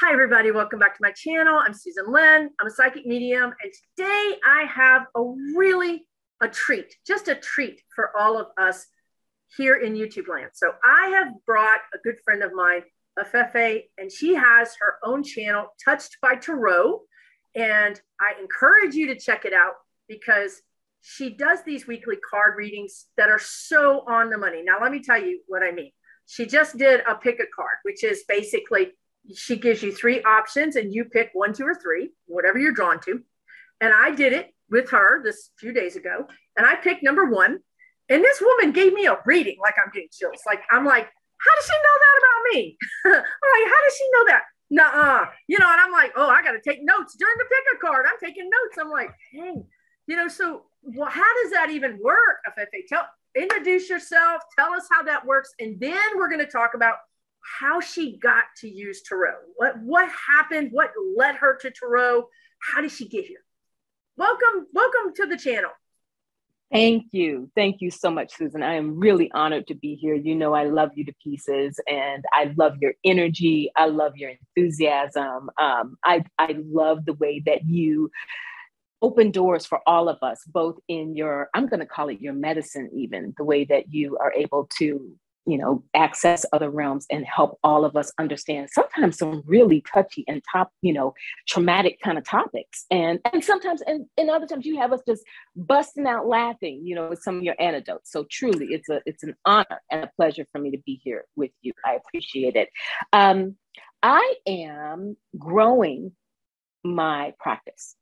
Hi, everybody. Welcome back to my channel. I'm Susan Lynn. I'm a psychic medium. And today I have a really a treat, just a treat for all of us here in YouTube land. So I have brought a good friend of mine, Afefe, and she has her own channel, Touched by Tarot. And I encourage you to check it out because she does these weekly card readings that are so on the money. Now, let me tell you what I mean. She just did a pick a card, which is basically she gives you three options and you pick one, two, or three, whatever you're drawn to. And I did it with her this few days ago. And I picked number one. And this woman gave me a reading, like I'm getting chills. Like, I'm like, how does she know that about me? I'm like, how does she know that? Nuh-uh. You know, and I'm like, oh, I got to take notes during the pick a card. I'm taking notes. I'm like, hey, you know, so well, how does that even work? They tell, introduce yourself, tell us how that works, and then we're going to talk about how she got to use tarot. What what happened? What led her to tarot? How did she get here? Welcome, welcome to the channel. Thank you. Thank you so much, Susan. I am really honored to be here. You know, I love you to pieces and I love your energy. I love your enthusiasm. Um, I, I love the way that you open doors for all of us, both in your, I'm going to call it your medicine, even the way that you are able to you know access other realms and help all of us understand sometimes some really touchy and top you know traumatic kind of topics. And and sometimes and, and other times you have us just busting out laughing you know with some of your anecdotes. So truly it's a it's an honor and a pleasure for me to be here with you. I appreciate it. Um, i am growing my practice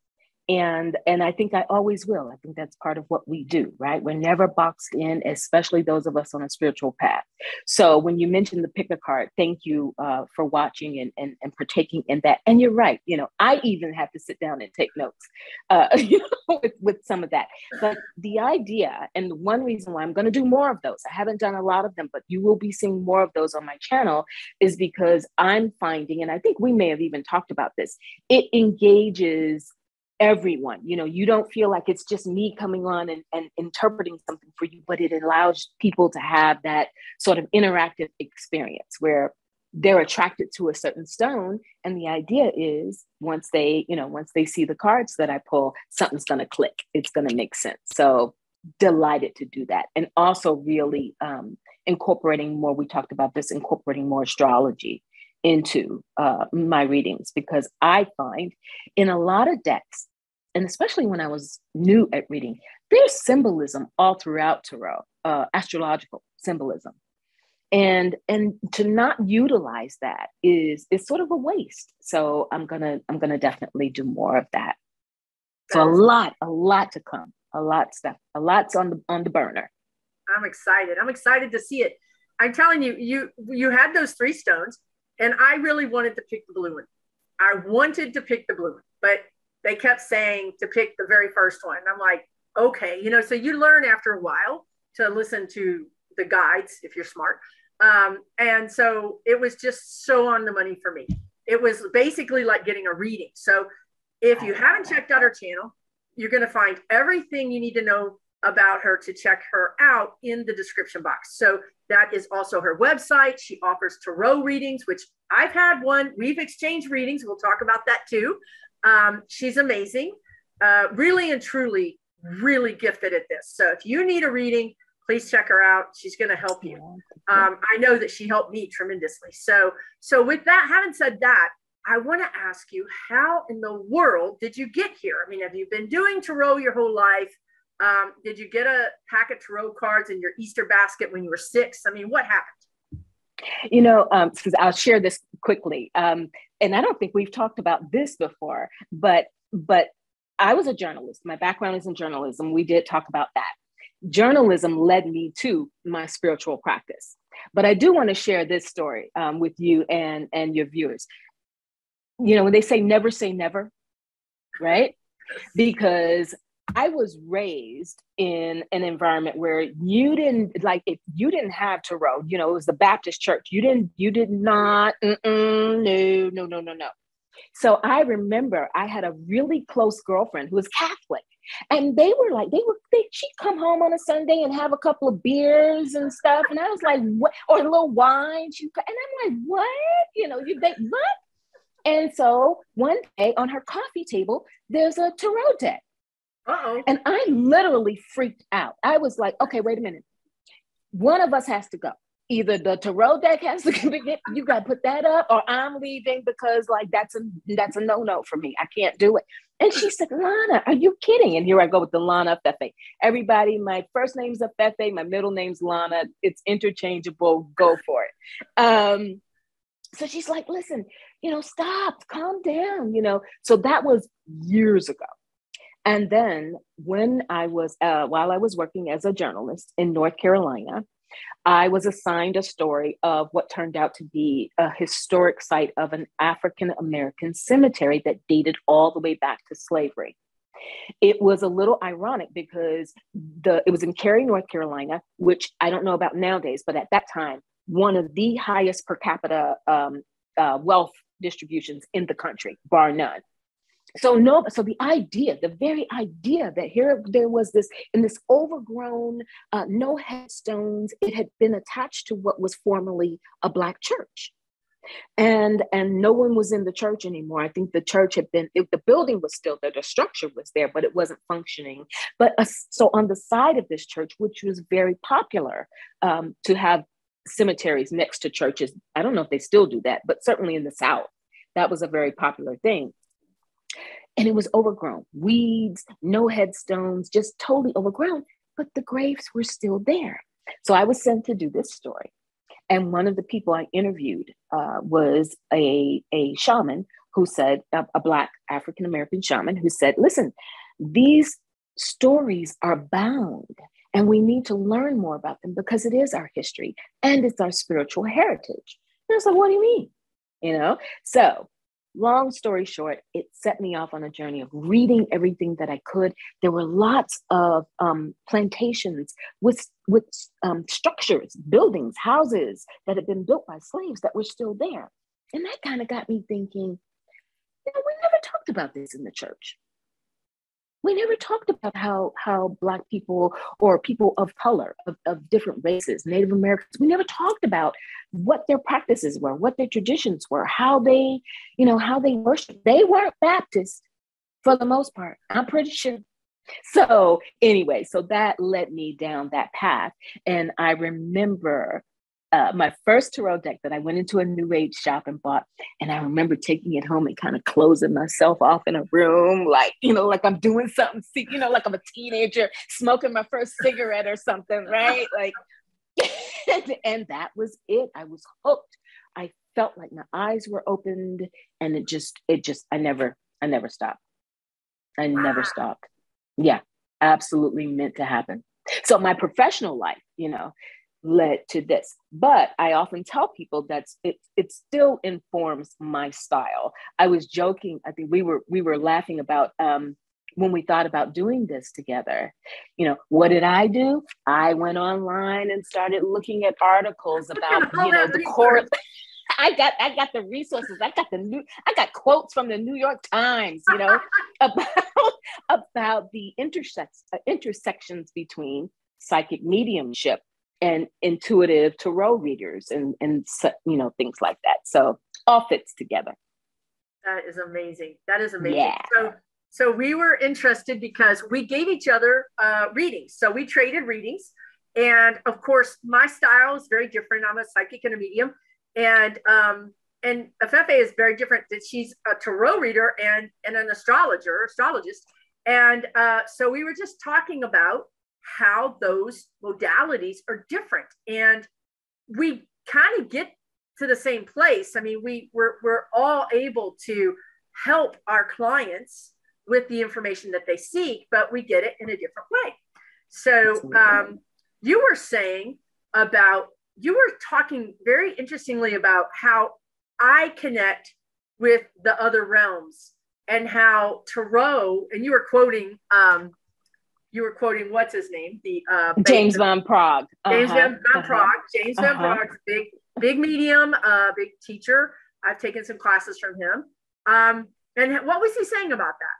and and i think i always will. I think that's part of what we do right? We're never boxed in especially those of us on a spiritual path. So when you mentioned the pick a card thank you uh, for watching and, and and partaking in that. And you're right you know i even have to sit down and take notes uh, you know, with, with some of that. But the idea and the one reason why i'm going to do more of those i haven't done a lot of them but you will be seeing more of those on my channel is because i'm finding and i think we may have even talked about this it engages everyone you know you don't feel like it's just me coming on and, and interpreting something for you but it allows people to have that sort of interactive experience where they're attracted to a certain stone. And the idea is once they you know once they see the cards that i pull something's going to click. It's going to make sense. So delighted to do that. And also really um, incorporating more we talked about this incorporating more astrology into uh, my readings because I find in a lot of decks, and especially when I was new at reading, there's symbolism all throughout tarot, uh, astrological symbolism, and and to not utilize that is is sort of a waste. So I'm gonna I'm gonna definitely do more of that. So a lot, a lot to come, a lot stuff, a lot's on the on the burner. I'm excited. I'm excited to see it. I'm telling you, you you had those three stones and I really wanted to pick the blue one. I wanted to pick the blue one, but they kept saying to pick the very first one. And I'm like, okay, you know, so you learn after a while to listen to the guides if you're smart. Um, and so it was just so on the money for me. It was basically like getting a reading. So if you haven't checked out her channel, you're going to find everything you need to know about her to check her out in the description box. So that is also her website. She offers tarot readings, which I've had one. We've exchanged readings. We'll talk about that too. Um, she's amazing, uh, really and truly, really gifted at this. So if you need a reading, please check her out. She's going to help you. Um, I know that she helped me tremendously. So, so with that, having said that, I want to ask you, how in the world did you get here? I mean, have you been doing tarot your whole life? Um, did you get a pack of tarot cards in your Easter basket when you were six? I mean, what happened? You know, um, I'll share this quickly, um, and I don't think we've talked about this before, but but I was a journalist. My background is in journalism. We did talk about that. Journalism led me to my spiritual practice. But I do want to share this story um, with you and and your viewers. You know, when they say never say never, right? Because I was raised in an environment where you didn't like if you didn't have tarot, you know, it was the Baptist church. You didn't, you did not, no, no, no, no, no. So I remember I had a really close girlfriend who was Catholic. And they were like, they were, they, she'd come home on a Sunday and have a couple of beers and stuff. And I was like, what? Or a little wine. She, and I'm like, what? You know, you, they, what? And so one day on her coffee table, there's a tarot deck. Uh-oh. And I literally freaked out. I was like, okay, wait a minute. One of us has to go. Either the tarot deck has to get, you got to put that up, or I'm leaving because like that's a that's a no no for me. I can't do it. And she said, Lana, are you kidding? And here I go with the Lana Fefe. Everybody, my first name's Fefe, my middle name's Lana. It's interchangeable. Go for it. Um, so she's like, listen, you know, stop, calm down, you know. So that was years ago. And then when I was, uh, while I was working as a journalist in North Carolina, I was assigned a story of what turned out to be a historic site of an African American cemetery that dated all the way back to slavery. It was a little ironic because the it was in Cary, North Carolina, which I don't know about nowadays, but at that time, one of the highest per capita um, uh, wealth distributions in the country, bar none. So no, so the idea, the very idea that here there was this in this overgrown, uh, no headstones, it had been attached to what was formerly a black church, and and no one was in the church anymore. I think the church had been, it, the building was still there, the structure was there, but it wasn't functioning. But uh, so on the side of this church, which was very popular um, to have cemeteries next to churches. I don't know if they still do that, but certainly in the South, that was a very popular thing. And it was overgrown weeds, no headstones, just totally overgrown, but the graves were still there. So I was sent to do this story. And one of the people I interviewed uh, was a, a shaman who said, a, a Black African American shaman who said, listen, these stories are bound and we need to learn more about them because it is our history and it's our spiritual heritage. And I was like, what do you mean? You know? So, long story short, it set me off on a journey of reading everything that I could. There were lots of um, plantations with, with um, structures, buildings, houses that had been built by slaves that were still there. And that kind of got me thinking, you know, we never talked about this in the church we never talked about how how black people or people of color of, of different races native americans we never talked about what their practices were what their traditions were how they you know how they worship they weren't baptist for the most part i'm pretty sure. So anyway so that led me down that path and i remember uh, my first tarot deck that I went into a new age shop and bought. And I remember taking it home and kind of closing myself off in a room, like, you know, like I'm doing something, you know, like I'm a teenager smoking my first cigarette or something, right? Like, and that was it. I was hooked. I felt like my eyes were opened and it just, it just, I never, I never stopped. I never stopped. Yeah, absolutely meant to happen. So my professional life, you know, led to this. But i often tell people that it, it still informs my style. I was joking i think we were we were laughing about um, when we thought about doing this together. You know what did i do? I went online and started looking at articles about you know the core I got I got the resources. I got the new I got quotes from the New York Times, you know, about about the intersects uh, intersections between psychic mediumship and intuitive to tarot readers and and you know things like that. So all fits together. That is amazing. That is amazing. Yeah. So so we were interested because we gave each other uh, readings. So we traded readings, and of course my style is very different. I'm a psychic and a medium, and um, and Fefe is very different. That she's a tarot reader and and an astrologer, astrologist. And uh, so we were just talking about how those modalities are different. And we kind of get to the same place. I mean, we, we're, we're all able to help our clients with the information that they seek, but we get it in a different way. So um, you were saying about, you were talking very interestingly about how I connect with the other realms and how tarot, and you were quoting um, you were quoting what's his name? The uh, James Van Praagh. James uh-huh. Van, Van uh-huh. Praagh. James uh-huh. Van Praagh, big big medium, uh, big teacher. I've taken some classes from him. Um, and what was he saying about that?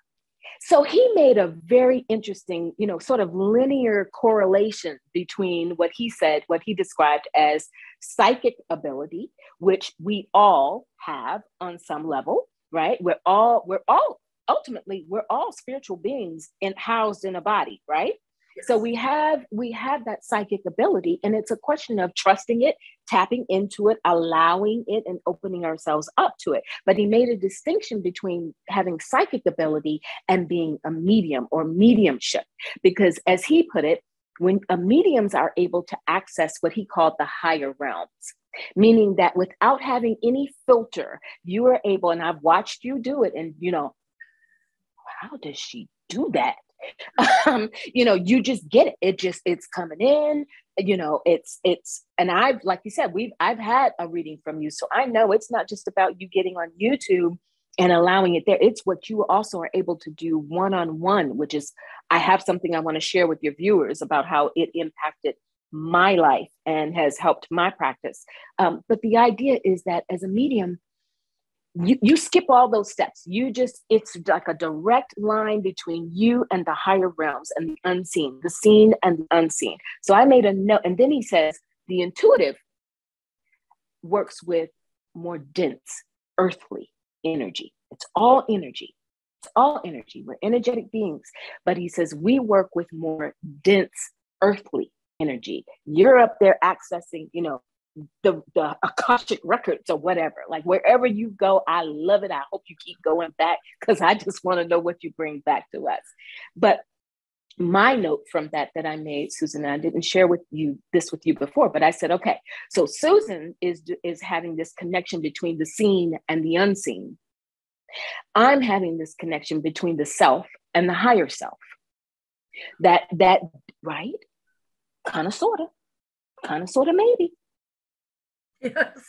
So he made a very interesting, you know, sort of linear correlation between what he said, what he described as psychic ability, which we all have on some level, right? We're all, we're all, ultimately, we're all spiritual beings and housed in a body, right? So we have we have that psychic ability, and it's a question of trusting it, tapping into it, allowing it, and opening ourselves up to it. But he made a distinction between having psychic ability and being a medium or mediumship, because as he put it, when uh, mediums are able to access what he called the higher realms meaning that without having any filter you are able and i've watched you do it and you know how does she do that um, you know you just get it it just it's coming in you know it's it's and i've like you said we've i've had a reading from you so i know it's not just about you getting on youtube and allowing it there. It's what you also are able to do one on one, which is I have something I want to share with your viewers about how it impacted my life and has helped my practice. Um, but the idea is that as a medium, you, you skip all those steps. You just, it's like a direct line between you and the higher realms and the unseen, the seen and the unseen. So I made a note, and then he says the intuitive works with more dense, earthly energy. It's all energy. It's all energy. We're energetic beings. But he says we work with more dense earthly energy. You're up there accessing, you know, the, the Akashic records or whatever. Like wherever you go, I love it. I hope you keep going back because I just want to know what you bring back to us. But my note from that that I made, Susan, I didn't share with you this with you before, but I said, okay, so Susan is is having this connection between the seen and the unseen. I'm having this connection between the self and the higher self. That that right, kind of, sort of, kind of, sort of, maybe. Yes.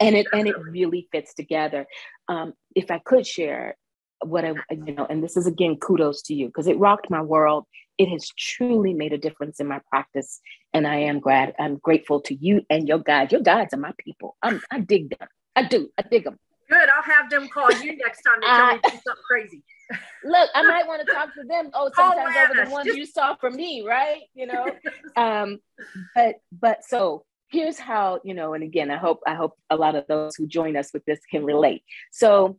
And it and it really fits together. Um, if I could share, what I, you know, and this is again kudos to you because it rocked my world. It has truly made a difference in my practice, and I am glad. I'm grateful to you and your guides. Your guides are my people. I'm, I dig them. I do. I dig them. Good. I'll have them call you next time to tell me something crazy. Look, I might want to talk to them. Oh, sometimes over the ones you saw from me, right? You know, um, but but so here's how you know. And again, I hope I hope a lot of those who join us with this can relate. So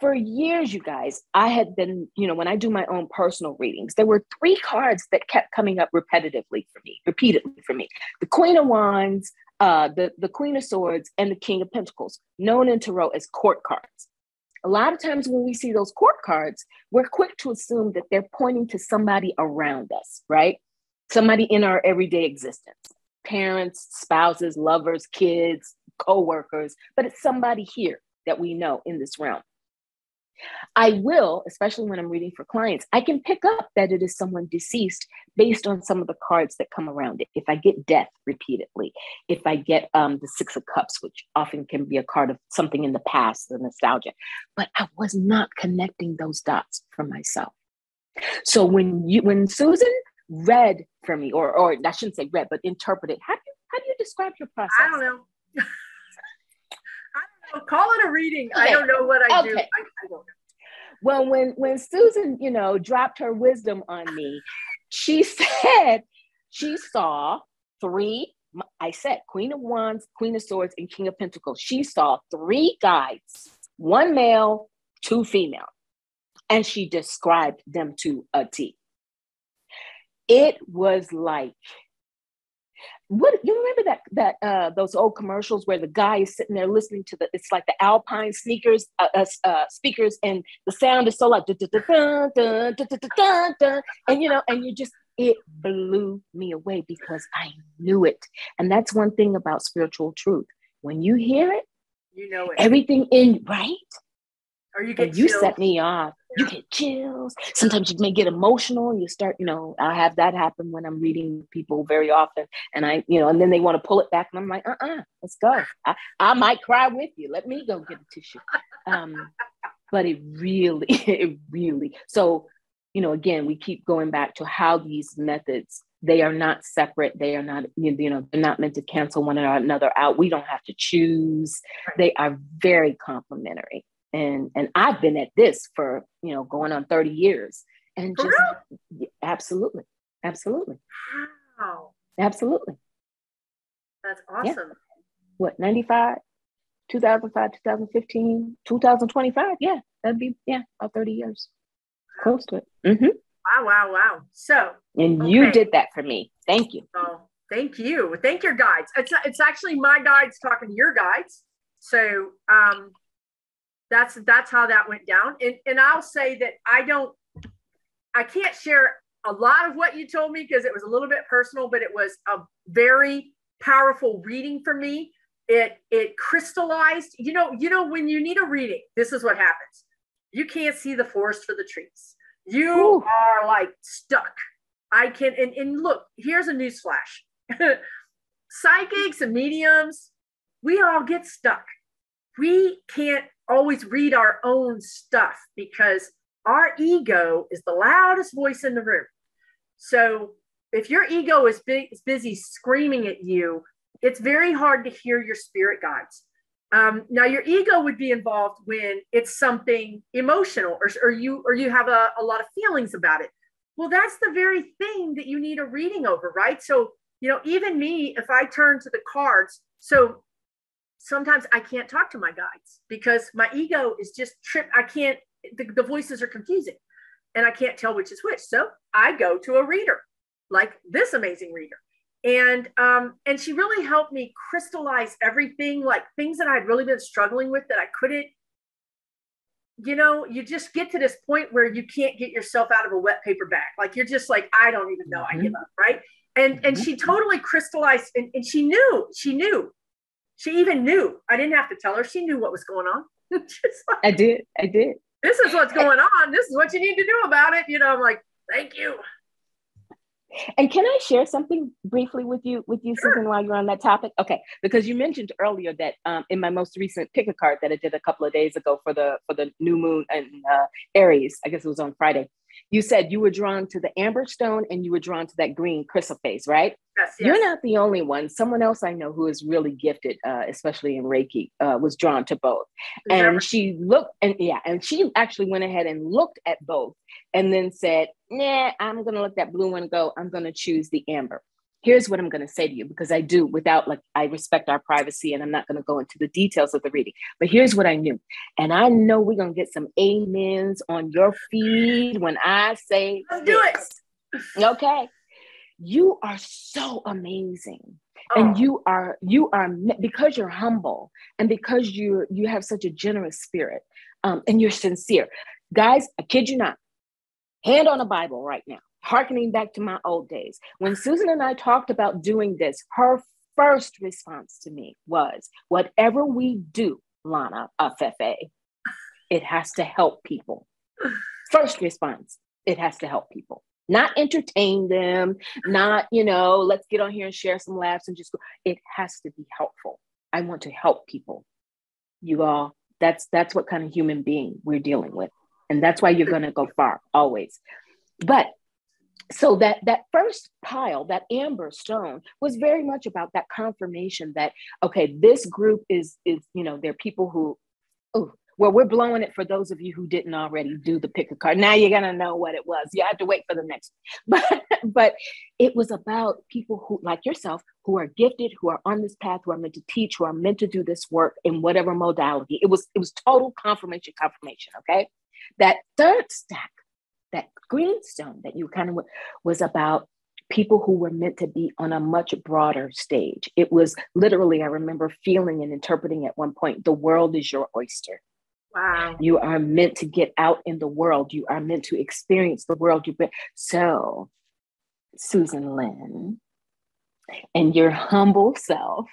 for years, you guys, I had been, you know, when I do my own personal readings, there were three cards that kept coming up repetitively for me, repeatedly for me. The Queen of Wands, uh, the, the Queen of Swords, and the King of Pentacles, known in Tarot as court cards. A lot of times when we see those court cards, we're quick to assume that they're pointing to somebody around us, right? Somebody in our everyday existence parents, spouses, lovers, kids, co workers, but it's somebody here that we know in this realm. I will, especially when I'm reading for clients, I can pick up that it is someone deceased based on some of the cards that come around it. If I get death repeatedly, if I get um, the Six of Cups, which often can be a card of something in the past, the nostalgia, but I was not connecting those dots for myself. So when you, when Susan read for me, or or I shouldn't say read, but interpreted, how do you how do you describe your process? I don't know. I don't know. Call it a reading. Okay. I don't know what I okay. do. I, I don't know. Well, when when Susan, you know, dropped her wisdom on me, she said she saw three. I said Queen of Wands, Queen of Swords, and King of Pentacles. She saw three guides, one male, two female, and she described them to a T. It was like what you remember that that uh, those old commercials where the guy is sitting there listening to the it's like the Alpine sneakers uh, uh, uh speakers and the sound is so like and you know and you just it blew me away because I knew it and that's one thing about spiritual truth when you hear it you know it everything in right or you get and you set me off you get chills. Sometimes you may get emotional you start, you know, I have that happen when I'm reading people very often. And I, you know, and then they want to pull it back and I'm like, uh uh-uh, uh, let's go. I, I might cry with you. Let me go get a tissue. Um, but it really, it really, so, you know, again, we keep going back to how these methods they are not separate they are not you know they're not meant to cancel one another out we don't have to choose they are very complementary and and I've been at this for you know going on 30 years and just absolutely absolutely wow absolutely that's awesome yeah. what 95 2005, 2015, 2025. Yeah, that'd be, yeah, about 30 years. Close to it. Mm-hmm. Wow, wow, wow. So, and okay. you did that for me. Thank you. Oh, thank you. Thank your guides. It's, it's actually my guides talking to your guides. So, um, that's that's how that went down. And and I'll say that I don't I can't share a lot of what you told me because it was a little bit personal, but it was a very powerful reading for me. It it crystallized. You know, you know when you need a reading, this is what happens. You can't see the forest for the trees. You Ooh. are like stuck. I can and, and look, here's a news flash. Psychics and mediums, we all get stuck. We can't always read our own stuff because our ego is the loudest voice in the room. So if your ego is, big, is busy screaming at you, it's very hard to hear your spirit guides. Um, now your ego would be involved when it's something emotional or, or you or you have a, a lot of feelings about it. Well, that's the very thing that you need a reading over, right? So, you know, even me, if I turn to the cards, so sometimes I can't talk to my guides because my ego is just trip. I can't, the, the voices are confusing and I can't tell which is which. So I go to a reader like this amazing reader. And um, and she really helped me crystallize everything, like things that I'd really been struggling with that I couldn't, you know, you just get to this point where you can't get yourself out of a wet paper bag. Like you're just like, I don't even know, mm-hmm. I give up, right? And mm-hmm. and she totally crystallized and, and she knew, she knew she even knew. I didn't have to tell her. She knew what was going on. like, I did. I did. This is what's going on. This is what you need to do about it. You know, I'm like, thank you. And can I share something briefly with you, with you, sure. Susan, while you're on that topic? Okay, because you mentioned earlier that um, in my most recent pick a card that I did a couple of days ago for the for the new moon and uh, Aries, I guess it was on Friday you said you were drawn to the amber stone and you were drawn to that green chrysoprase, right? Yes, yes. You're not the only one. Someone else I know who is really gifted, uh, especially in Reiki, uh, was drawn to both. And she looked, and yeah, and she actually went ahead and looked at both and then said, nah, I'm going to let that blue one go. I'm going to choose the amber here's what I'm going to say to you because I do without like I respect our privacy and I'm not going to go into the details of the reading. But here's what I knew. And I know we're going to get some amens on your feed when I say Let's do it. Okay. You are so amazing. Oh. And you are you are because you're humble and because you you have such a generous spirit um, and you're sincere. Guys, I kid you not. Hand on a Bible right now harkening back to my old days. When Susan and I talked about doing this, her first response to me was whatever we do, Lana Afefe, it has to help people. First response, it has to help people. Not entertain them, not, you know, let's get on here and share some laughs and just go. It has to be helpful. I want to help people. You all, that's that's what kind of human being we're dealing with. And that's why you're gonna go far always. But so that that first pile that amber stone was very much about that confirmation that okay this group is is you know they're people who oh well we're blowing it for those of you who didn't already do the pick a card. Now you're gonna know what it was. You have to wait for the next but but it was about people who like yourself who are gifted who are on this path who are meant to teach who are meant to do this work in whatever modality. It was it was total confirmation confirmation okay? That third stack that greenstone that you kind of was about people who were meant to be on a much broader stage. It was literally, I remember feeling and interpreting at one point, the world is your oyster. Wow. You are meant to get out in the world. You are meant to experience the world you've been. So, Susan Lynn, and your humble self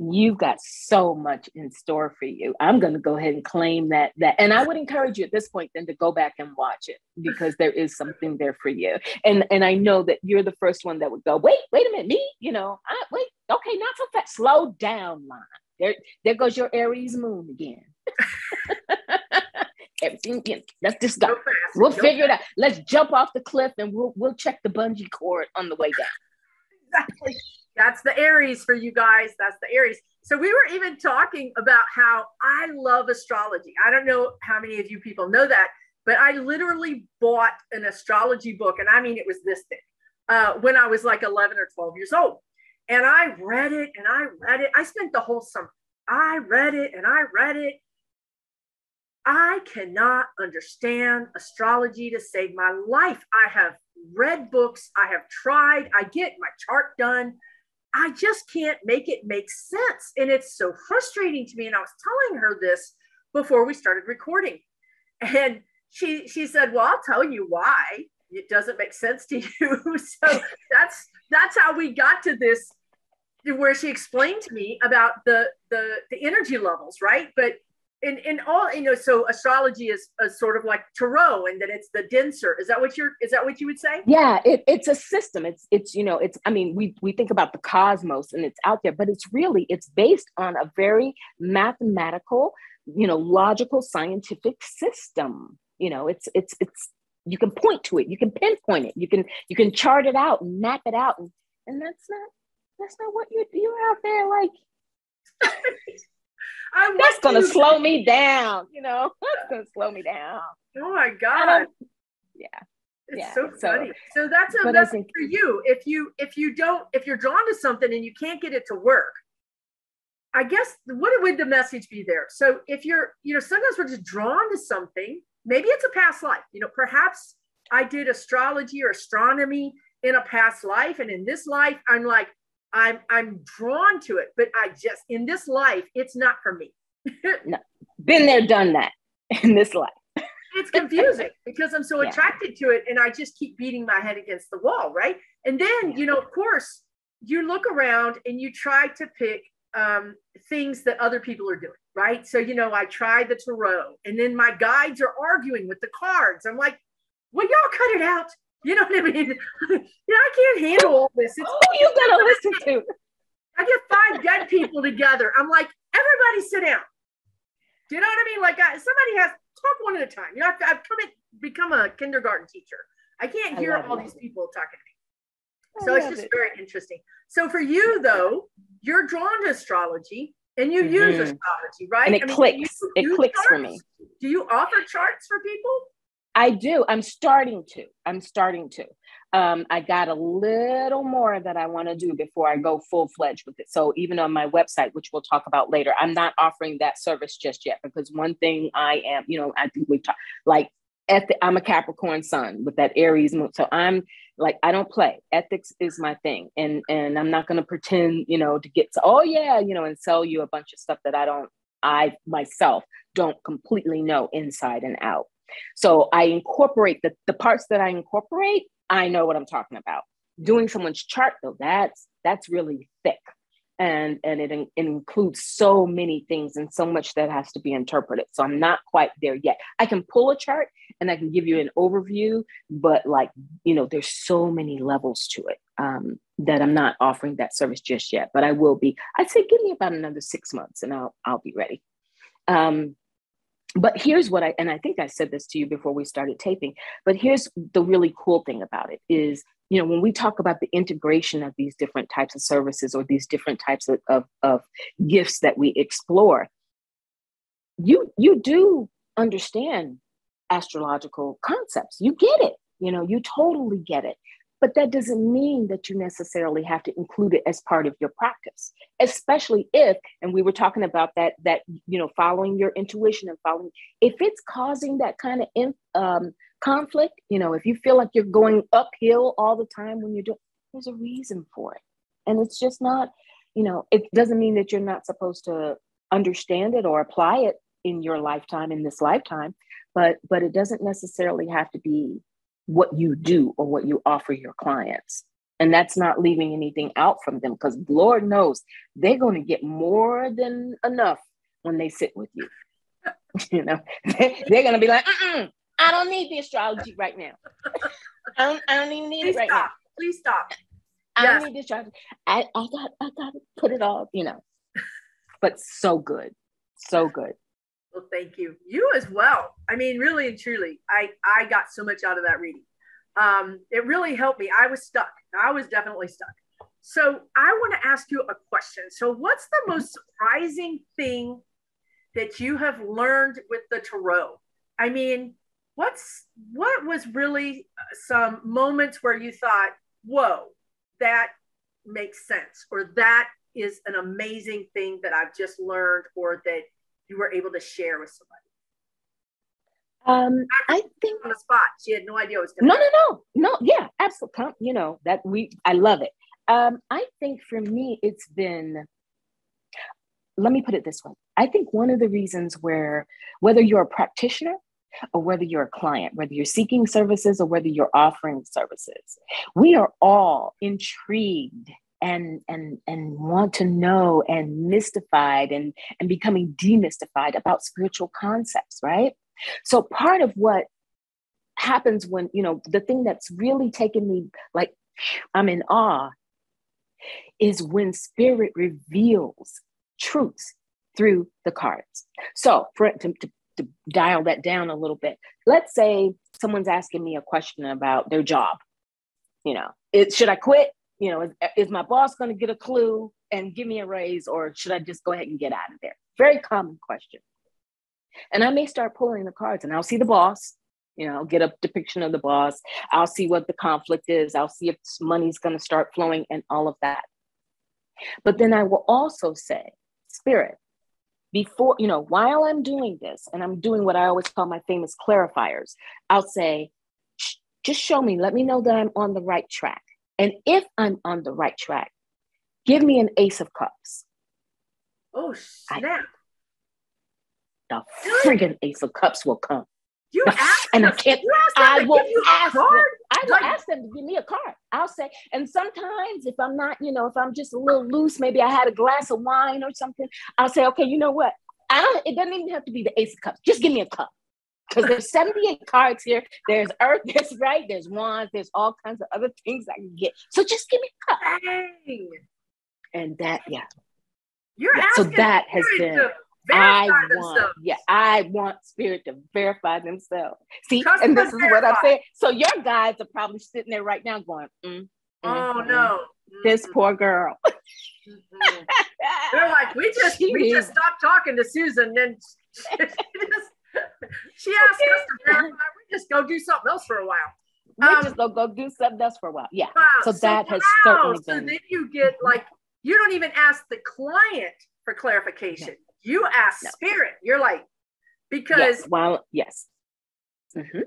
you've got so much in store for you. I'm going to go ahead and claim that that and I would encourage you at this point then to go back and watch it because there is something there for you. And and I know that you're the first one that would go, "Wait, wait a minute, me? You know, I wait, okay, not so fast. Slow down, line. There there goes your Aries moon again." Everything, let's just go. go we'll go figure fast. it out. Let's jump off the cliff and we'll we'll check the bungee cord on the way down. Exactly. That's the Aries for you guys. That's the Aries. So we were even talking about how I love astrology. I don't know how many of you people know that, but I literally bought an astrology book, and I mean it was this thick uh, when I was like 11 or 12 years old. And I read it and I read it. I spent the whole summer. I read it and I read it. I cannot understand astrology to save my life. I have read books, I have tried, I get my chart done. I just can't make it make sense. And it's so frustrating to me. And I was telling her this before we started recording. And she she said, Well, I'll tell you why it doesn't make sense to you. so that's that's how we got to this where she explained to me about the the the energy levels, right? But in, in all you know so astrology is a sort of like tarot and that it's the denser. Is that what you're is that what you would say? Yeah it, it's a system. It's it's you know it's i mean we we think about the cosmos and it's out there but it's really it's based on a very mathematical you know logical scientific system. You know it's it's it's you can point to it you can pinpoint it you can you can chart it out and map it out. And, and that's not that's not what you're you're out there like I that's gonna slow me down. You know, that's gonna slow me down. Oh my god! Yeah, it's yeah. so funny. So, so that's a message think, for you. If you if you don't if you're drawn to something and you can't get it to work, I guess what would the message be there? So if you're you know sometimes we're just drawn to something. Maybe it's a past life. You know, perhaps I did astrology or astronomy in a past life, and in this life, I'm like I'm I'm drawn to it, but I just in this life, it's not for me. no, been there, done that in this life. it's confusing because I'm so yeah. attracted to it, and I just keep beating my head against the wall, right? And then you know, of course, you look around and you try to pick um, things that other people are doing, right? So you know, I tried the tarot, and then my guides are arguing with the cards. I'm like, "Well, y'all cut it out." You know what I mean? know, I can't handle all this. It's Who you gotta listen to? I get five dead people together. I'm like, everybody sit down. Do you know what I mean? Like, I, somebody has talk one at a time. You know, I've, I've come in, become a kindergarten teacher. I can't hear I all it. these people talking to me. So it's just it. very interesting. So for you though, you're drawn to astrology and you mm-hmm. use astrology, right? And it I mean, clicks. It clicks charts? for me. Do you offer charts for people? I do. I'm starting to. I'm starting to. Um, I got a little more that I want to do before I go full fledged with it. So even on my website, which we'll talk about later, I'm not offering that service just yet because one thing I am, you know, I think we've talked like I'm a Capricorn sun with that Aries moon. So I'm like, I don't play. Ethics is my thing. And and I'm not gonna pretend, you know, to get to, oh yeah, you know, and sell you a bunch of stuff that I don't, I myself don't completely know inside and out. So I incorporate the, the parts that I incorporate, I know what I'm talking about. Doing someone's chart though, that's that's really thick. And, and it, it includes so many things and so much that has to be interpreted. So I'm not quite there yet. I can pull a chart and I can give you an overview, but like, you know, there's so many levels to it um, that I'm not offering that service just yet, but I will be. I'd say give me about another six months and I'll, I'll be ready. Um, but here's what I, and I think I said this to you before we started taping, but here's the really cool thing about it is, you know, when we talk about the integration of these different types of services or these different types of, of, of gifts that we explore, you, you do understand astrological concepts. You get it. You know, you totally get it but that doesn't mean that you necessarily have to include it as part of your practice especially if and we were talking about that that you know following your intuition and following if it's causing that kind of in, um, conflict you know if you feel like you're going uphill all the time when you're doing there's a reason for it. And it's just not you know it doesn't mean that you're not supposed to understand it or apply it in your lifetime in this lifetime but but it doesn't necessarily have to be what you do or what you offer your clients. And that's not leaving anything out from them because Lord knows they're going to get more than enough when they sit with you. you know, they're going to be like, I don't need the astrology right now. I don't, I don't even need Please it right stop. now. Please stop. I yes. don't need the astrology. I, I got I got to put it all, you know. But so good, so good. Well, thank you. You as well. I mean, really and truly, I I got so much out of that reading. Um, it really helped me. I was stuck. I was definitely stuck. So I want to ask you a question. So, what's the most surprising thing that you have learned with the tarot? I mean, what's what was really some moments where you thought, "Whoa, that makes sense," or that is an amazing thing that I've just learned or that you were able to share with somebody? Um, I think on the spot, she had no idea what was going. No, no, no, no. Yeah, absolutely. You know that we. I love it. Um, I think for me, it's been. Let me put it this way. I think one of the reasons where whether you're a practitioner or whether you're a client, whether you're seeking services or whether you're offering services, we are all intrigued and and and want to know and mystified and and becoming demystified about spiritual concepts right? So part of what happens when you know the thing that's really taken me like i'm in awe is when spirit reveals truths through the cards. So for to, to, to dial that down a little bit let's say someone's asking me a question about their job you know it, should i quit you know, is, is my boss going to get a clue and give me a raise, or should I just go ahead and get out of there? Very common question. And I may start pulling the cards, and I'll see the boss. You know, get a depiction of the boss. I'll see what the conflict is. I'll see if money's going to start flowing and all of that. But then I will also say, Spirit, before, you know, while I'm doing this, and I'm doing what I always call my famous clarifiers, I'll say, just show me, let me know that I'm on the right track. And if I'm on the right track, give me an ace of cups. Oh, snap. I, the friggin' ace of cups will come. You ask and I can't. I will ask them. I will like, ask them to give me a card. I'll say, and sometimes if I'm not, you know, if I'm just a little loose, maybe I had a glass of wine or something. I'll say, okay, you know what? I don't. It doesn't even have to be the ace of cups. Just give me a cup because there's 78 cards here. There's earth, there's right, there's wands, there's all kinds of other things I can get. So just give me a cup. Dang. And that, yeah. You're yeah, so that has been I want, yeah, I want spirit to verify themselves. See, Trust and this is verify. what I'm saying. So your guys are probably sitting there right now going, mm, "Oh mm, no, this poor girl." They're like, "We just she we just stopped talking to Susan, and she just she asked okay. us to verify. We just go do something else for a while. We um, just go go do something else for a while. Yeah. Wow. So, so that wow. has certainly so been. then you get like you don't even ask the client for clarification. No. You ask no. spirit. You're like because yes. well yes. Mm-hmm.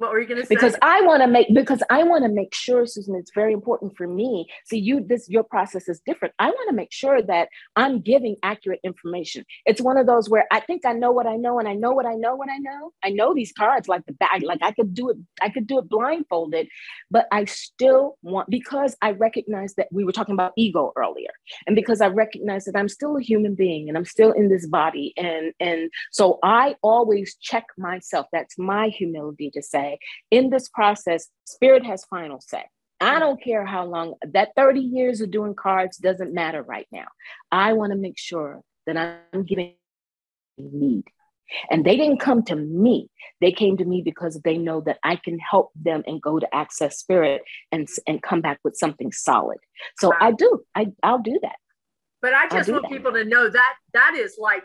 What were you going to say? Because I want to make because I want to make sure, Susan. It's very important for me. See, you this your process is different. I want to make sure that I'm giving accurate information. It's one of those where I think I know what I know, and I know what I know what I know. I know these cards like the bag. Like I could do it. I could do it blindfolded, but I still want because I recognize that we were talking about ego earlier, and because I recognize that I'm still a human being and I'm still in this body, and and so I always check myself. That's my humility to say in this process, spirit has final say. I mm. don't care how long that 30 years of doing cards doesn't matter right now. I want to make sure that I'm giving need. And they didn't come to me. They came to me because they know that I can help them and go to access spirit and, and come back with something solid. So I do. I, I'll do that. But I just want that. people to know that that is like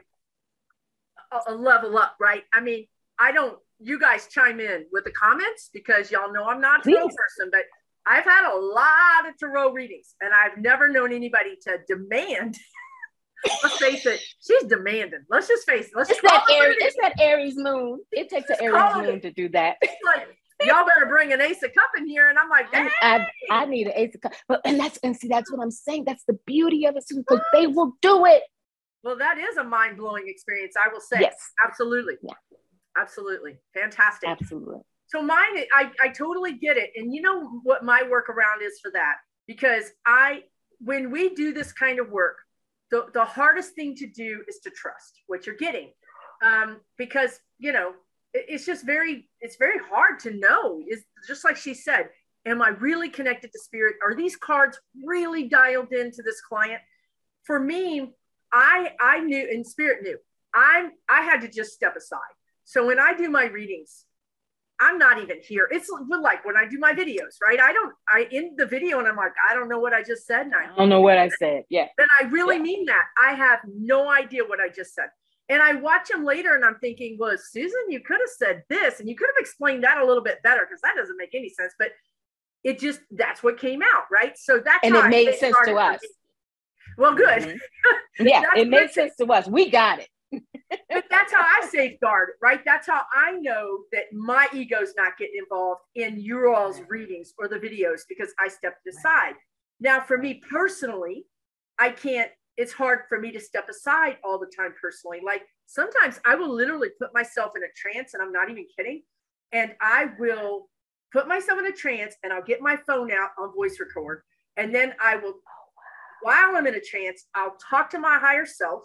a, a level up, right? I mean, I don't you guys chime in with the comments because y'all know I'm not a tarot person, but I've had a lot of tarot readings and I've never known anybody to demand. Let's face it, she's demanding. Let's just face it. Let's it's that Aries, it's that Aries moon. It takes an Aries moon it. to do that. Like y'all better bring an ace of cup in here. And I'm like, I, I, I, need an ace of cup. But and that's and see, that's what I'm saying. That's the beauty of it, because they will do it. Well, that is a mind-blowing experience, I will say. Yes. Absolutely. Yeah. Absolutely. Fantastic. Absolutely. So mine, I, I totally get it. And you know what my workaround is for that? Because I, when we do this kind of work, the, the hardest thing to do is to trust what you're getting. Um, because, you know, it, it's just very, it's very hard to know is just like she said, am I really connected to spirit? Are these cards really dialed into this client? For me, I, I knew and spirit knew I'm, I had to just step aside so when I do my readings, I'm not even here. It's like when I do my videos, right? I don't, I end the video and I'm like, I don't know what I just said. And I, I don't know what I said. Yeah. Then I really yeah. mean that. I have no idea what I just said. And I watch them later and I'm thinking, well, Susan, you could have said this and you could have explained that a little bit better because that doesn't make any sense. But it just, that's what came out, right? So that's and it made sense to us. Well, good. Mm-hmm. Yeah, it made sense to us. We got it. But that's how I safeguard it, right? That's how I know that my ego's not getting involved in your all's readings or the videos because I stepped aside. Now, for me personally, I can't, it's hard for me to step aside all the time personally. Like sometimes I will literally put myself in a trance, and I'm not even kidding. And I will put myself in a trance and I'll get my phone out on voice record. And then I will, oh, while I'm in a trance, I'll talk to my higher self,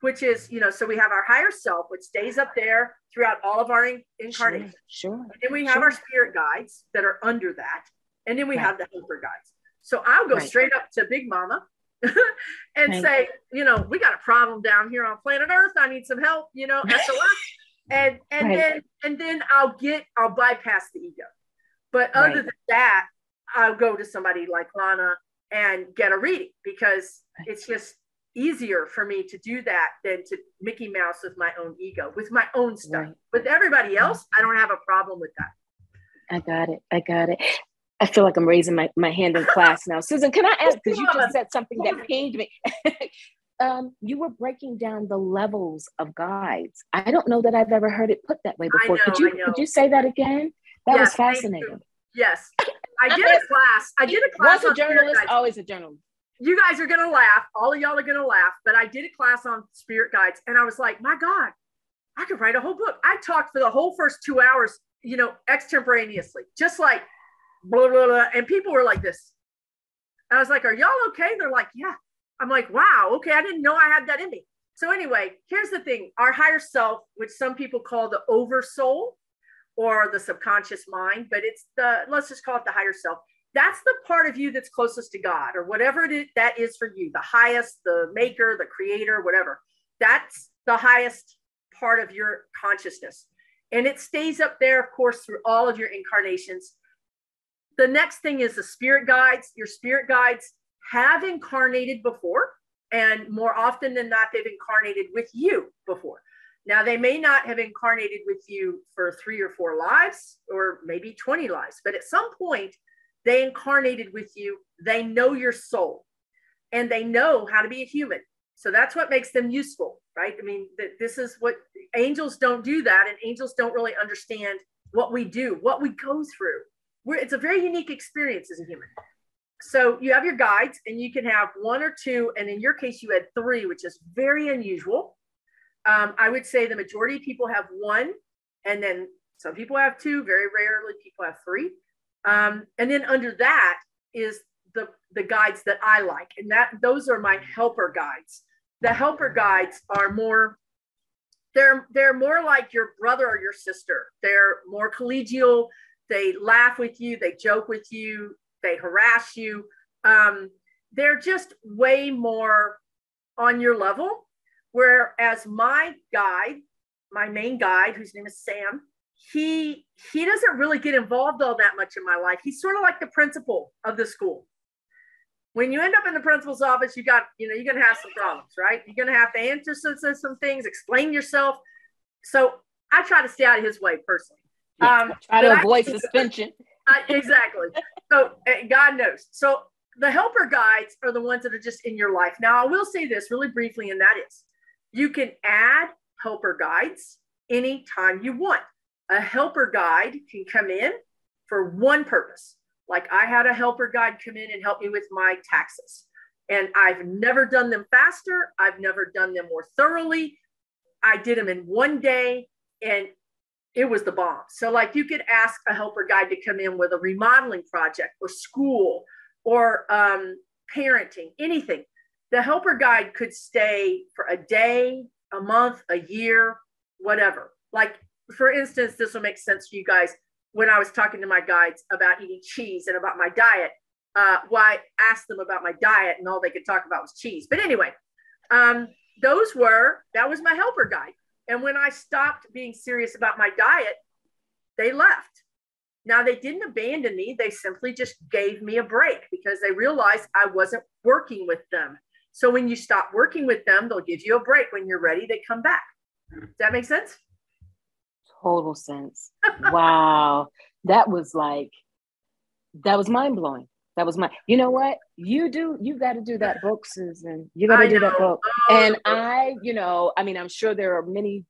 which is, you know, so we have our higher self, which stays up there throughout all of our incarnations. Sure. sure and then we have sure. our spirit guides that are under that. And then we right. have the helper guides. So I'll go right. straight up to Big Mama and right. say, you know, we got a problem down here on planet Earth. I need some help, you know, SOS. and and right. then and then I'll get I'll bypass the ego. But other than that, I'll go to somebody like Lana and get a reading because it's just easier for me to do that than to Mickey Mouse with my own ego, with my own stuff. With everybody else, I don't have a problem with that. I got it. I got it. I feel like I'm raising my, my hand in class now. Susan, can I ask, because you just said something that pained me. um, you were breaking down the levels of guides. I don't know that I've ever heard it put that way before. Know, could you could you say that again? That yes, was fascinating. Yes. I did a class. I did a class. Once a journalist, always a journalist. You guys are gonna laugh. All of y'all are gonna laugh. But I did a class on spirit guides, and I was like, my God, I could write a whole book. I talked for the whole first two hours, you know, extemporaneously, just like blah, blah, blah. And people were like this. I was like, Are y'all okay? They're like, Yeah. I'm like, Wow, okay. I didn't know I had that in me. So, anyway, here's the thing our higher self, which some people call the oversoul or the subconscious mind, but it's the, let's just call it the higher self. That's the part of you that's closest to God or whatever it is, that is for you, the highest, the maker, the creator, whatever. That's the highest part of your consciousness. And it stays up there, of course, through all of your incarnations the next thing is the spirit guides. Your spirit guides have incarnated before, and more often than not, they've incarnated with you before. Now, they may not have incarnated with you for three or four lives, or maybe 20 lives, but at some point, they incarnated with you. They know your soul and they know how to be a human. So that's what makes them useful, right? I mean, this is what angels don't do that, and angels don't really understand what we do, what we go through we're, it's a very unique experience as a human. So you have your guides, and you can have one or two, and in your case, you had three, which is very unusual. Um, I would say the majority of people have one, and then some people have two. Very rarely, people have three. Um, and then under that is the the guides that I like, and that those are my helper guides. The helper guides are more they're they're more like your brother or your sister. They're more collegial they laugh with you, they joke with you, they harass you. Um, they're just way more on your level. Whereas my guide, my main guide, whose name is Sam, he he doesn't really get involved all that much in my life. He's sort of like the principal of the school. When you end up in the principal's office, you got, you know, you're gonna have some problems, right? You're gonna have to answer some, some things, explain yourself. So I try to stay out of his way personally. Yeah, um, try to avoid I, suspension. I, exactly. So uh, God knows. So the helper guides are the ones that are just in your life. Now, I will say this really briefly, and that is you can add helper guides anytime you want. A helper guide can come in for one purpose. Like I had a helper guide come in and help me with my taxes. And I've never done them faster. I've never done them more thoroughly. I did them in one day and it was the bomb. So, like, you could ask a helper guide to come in with a remodeling project or school or um, parenting, anything. The helper guide could stay for a day, a month, a year, whatever. Like, for instance, this will make sense to you guys. When I was talking to my guides about eating cheese and about my diet, uh, why I asked them about my diet and all they could talk about was cheese. But anyway, um, those were that was my helper guide. And when I stopped being serious about my diet, they left. Now, they didn't abandon me. They simply just gave me a break because they realized I wasn't working with them. So when you stop working with them, they'll give you a break. When you're ready, they come back. Does that make sense? Total sense. wow. That was like, that was mind blowing. That was my. You know what? You do. You got to do that book, Susan. You got to do that book. And I, you know, I mean, I'm sure there are many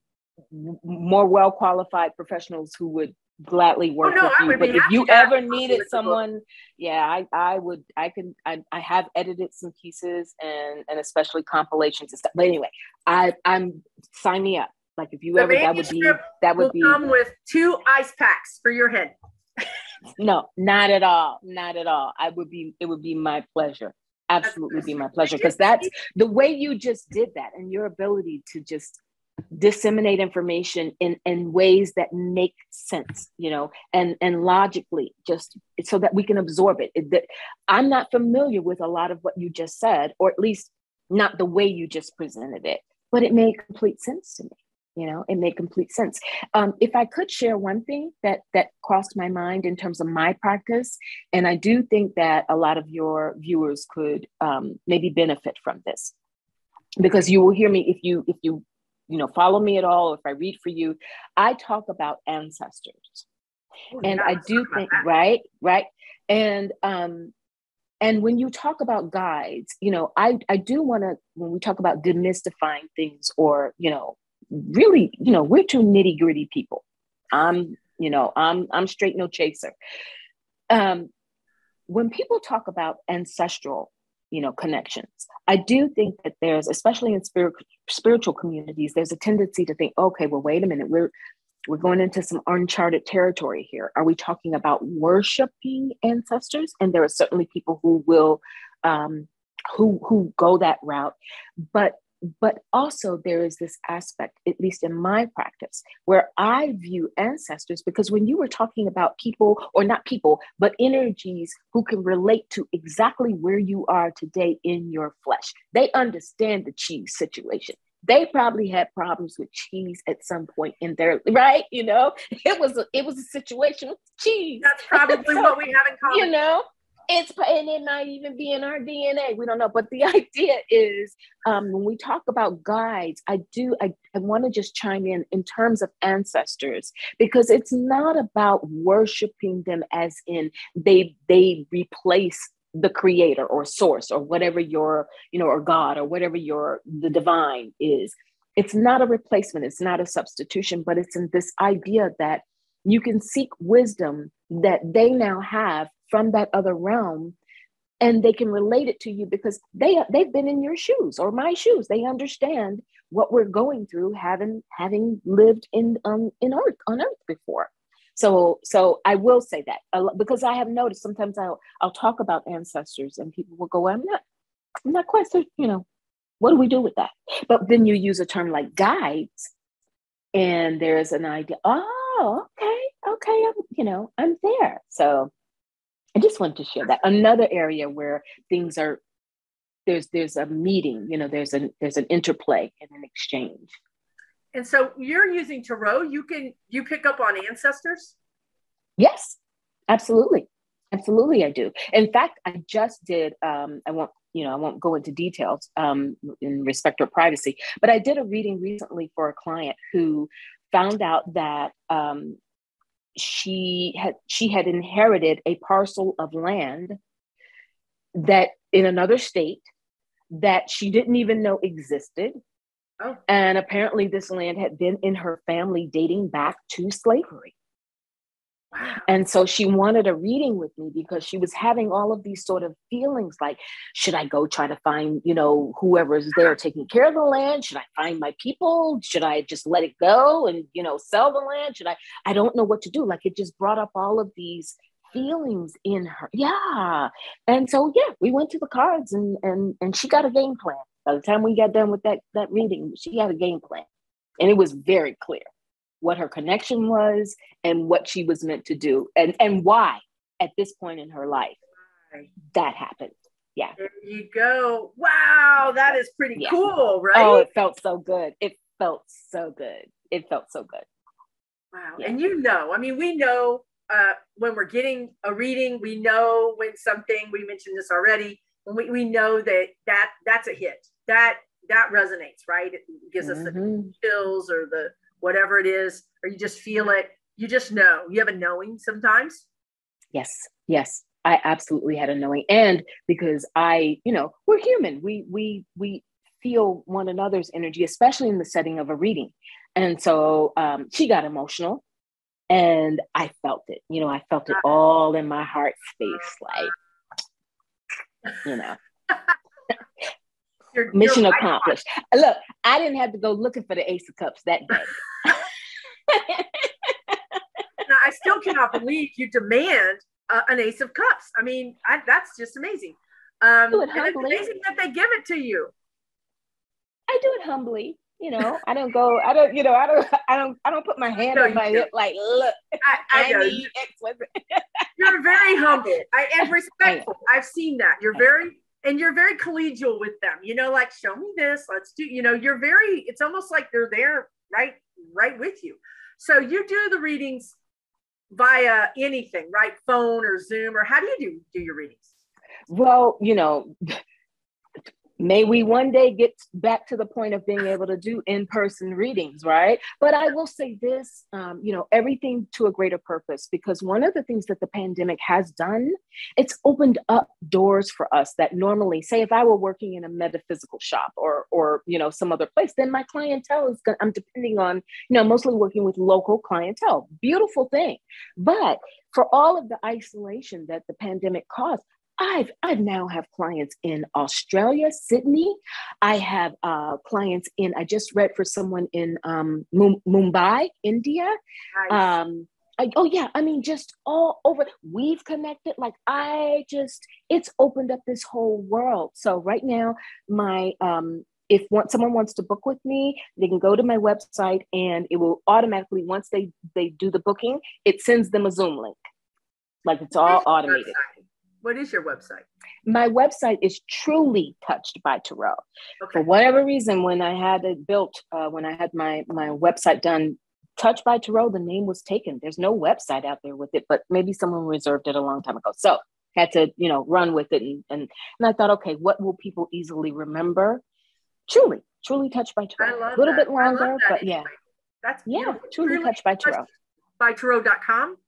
more well qualified professionals who would gladly work oh, no, with you. But if you ever needed someone, yeah, I, I would, I can, I, I have edited some pieces and, and especially compilations and stuff. But anyway, I, I'm sign me up. Like if you the ever, that would be, that would be come with two ice packs for your head. no, not at all. Not at all. I would be, it would be my pleasure. Absolutely be my pleasure. Cause that's the way you just did that and your ability to just disseminate information in in ways that make sense you know and and logically just so that we can absorb it, it that i'm not familiar with a lot of what you just said or at least not the way you just presented it but it made complete sense to me you know it made complete sense. Um, if i could share one thing that that crossed my mind in terms of my practice and i do think that a lot of your viewers could um, maybe benefit from this. Because you will hear me if you if you you know follow me at all or if i read for you i talk about ancestors. Oh, and i do think right right? And um and when you talk about guides you know i i do want to when we talk about demystifying things or you know really you know we're two nitty gritty people. I'm you know i'm i'm straight no chaser. Um when people talk about ancestral you know connections i do think that there's especially in spirit, spiritual communities there's a tendency to think okay well wait a minute we're we're going into some uncharted territory here. Are we talking about worshiping ancestors? And there are certainly people who will um, who who go that route. But but also there is this aspect at least in my practice where i view ancestors because when you were talking about people or not people but energies who can relate to exactly where you are today in your flesh they understand the cheese situation. They probably had problems with cheese at some point in their right? You know it was a, it was a situation with cheese. That's probably so, what we have in common. you know it's and it might even be in our DNA. We don't know. But the idea is um, when we talk about guides, I do I, I want to just chime in in terms of ancestors because it's not about worshiping them as in they they replace the creator or source or whatever your you know or god or whatever your the divine is it's not a replacement it's not a substitution but it's in this idea that you can seek wisdom that they now have from that other realm and they can relate it to you because they they've been in your shoes or my shoes. They understand what we're going through having having lived in um in earth on earth before. So so i will say that because i have noticed sometimes i'll i'll talk about ancestors and people will go i'm not i'm not quite so you know what do we do with that? But then you use a term like guides and there's an idea oh okay okay i'm you know i'm there. So I just wanted to share that. Another area where things are there's there's a meeting, you know, there's an there's an interplay and an exchange. And so you're using tarot. You can you pick up on ancestors. Yes, absolutely, absolutely. I do. In fact, I just did. Um, I won't you know I won't go into details um, in respect of privacy, but I did a reading recently for a client who found out that um, she had she had inherited a parcel of land that in another state that she didn't even know existed. Oh. And apparently, this land had been in her family dating back to slavery. And so she wanted a reading with me because she was having all of these sort of feelings like, should I go try to find, you know, whoever's there taking care of the land? Should I find my people? Should I just let it go and, you know, sell the land? Should I? I don't know what to do. Like it just brought up all of these feelings in her. Yeah. And so yeah, we went to the cards and and and she got a game plan. By the time we got done with that that reading, she had a game plan. And it was very clear what her connection was and what she was meant to do and and why at this point in her life that happened. Yeah. There you go. Wow that is pretty yeah. cool right oh it felt so good. It felt so good. It felt so good. Wow yeah. and you know i mean we know uh, when we're getting a reading we know when something we mentioned this already when we, we know that that that's a hit. That that resonates right? It gives mm-hmm. us the mm-hmm. chills or the whatever it is, or you just feel it. You just know. You have a knowing sometimes. Yes. Yes. I absolutely had a knowing. And because I, you know, we're human. We we we feel one another's energy, especially in the setting of a reading. And so um, she got emotional and I felt it. You know, I felt it all in my heart space, like, you know. You're, Mission you're accomplished. Right. Look, I didn't have to go looking for the Ace of Cups that day. now, I still cannot believe you demand uh, an Ace of Cups. I mean, I, that's just amazing. Um, and it's amazing that they give it to you. I do it humbly. You know, I don't go. I don't. You know, I don't. I don't. I don't put my hand on my hip like, look. I, I, I need You're very humble I, and respectful. I've seen that. You're very and you're very collegial with them. You know, like show me this. Let's do. You know, you're very. It's almost like they're there, right, right with you. So you do the readings via anything, right? Phone or Zoom, or how do you do do your readings? Well, you know, may we one day get back to the point of being able to do in-person readings right? But i will say this um, you know everything to a greater purpose because one of the things that the pandemic has done it's opened up doors for us that normally say if i were working in a metaphysical shop or or you know some other place then my clientele is going i'm depending on you know mostly working with local clientele. Beautiful thing. But for all of the isolation that the pandemic caused I've I now have clients in Australia, Sydney. I have uh, clients in. I just read for someone in um, Mumbai, India. Nice. Um, I, oh yeah, I mean, just all over. We've connected. Like I just, it's opened up this whole world. So right now, my um, if want, someone wants to book with me, they can go to my website, and it will automatically once they they do the booking, it sends them a Zoom link. Like it's all automated. What is your website? My website is truly touched by Tarot. Okay. For whatever reason, when I had it built, uh, when I had my my website done, Touched by Tarot, the name was taken. There's no website out there with it, but maybe someone reserved it a long time ago. So had to, you know, run with it. And and, and I thought, okay, what will people easily remember? Truly, truly touched by Tarot. A little that. bit longer, but anyway. yeah. That's yeah, truly, truly touched by Tarot. By Tarot.com.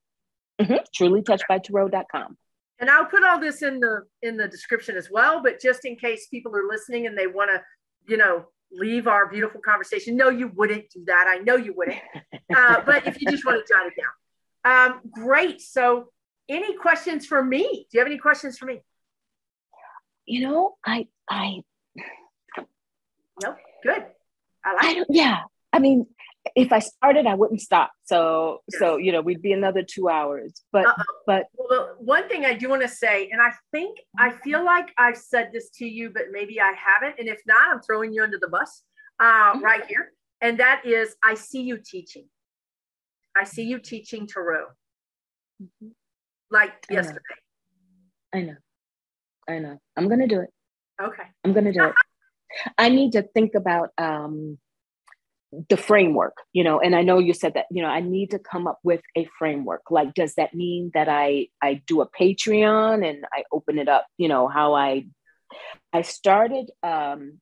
Mm-hmm. Truly touched by Tarot.com and I'll put all this in the in the description as well. But just in case people are listening and they want to, you know, leave our beautiful conversation. No, you wouldn't do that. I know you wouldn't. Uh, but if you just want to jot it down, um, great. So, any questions for me? Do you have any questions for me? You know, I I. Nope. Good. I like. I yeah. I mean, if I started, I wouldn't stop. So, yes. so you know, we'd be another two hours. But, Uh-oh. but well, one thing I do want to say, and I think I feel like I've said this to you, but maybe I haven't. And if not, I'm throwing you under the bus uh, mm-hmm. right here. And that is, I see you teaching. I see you teaching tarot, mm-hmm. like I yesterday. Know. I know. I know. I'm gonna do it. Okay. I'm gonna do it. I need to think about um the framework you know and i know you said that you know i need to come up with a framework. Like does that mean that i i do a patreon and i open it up you know how i i started um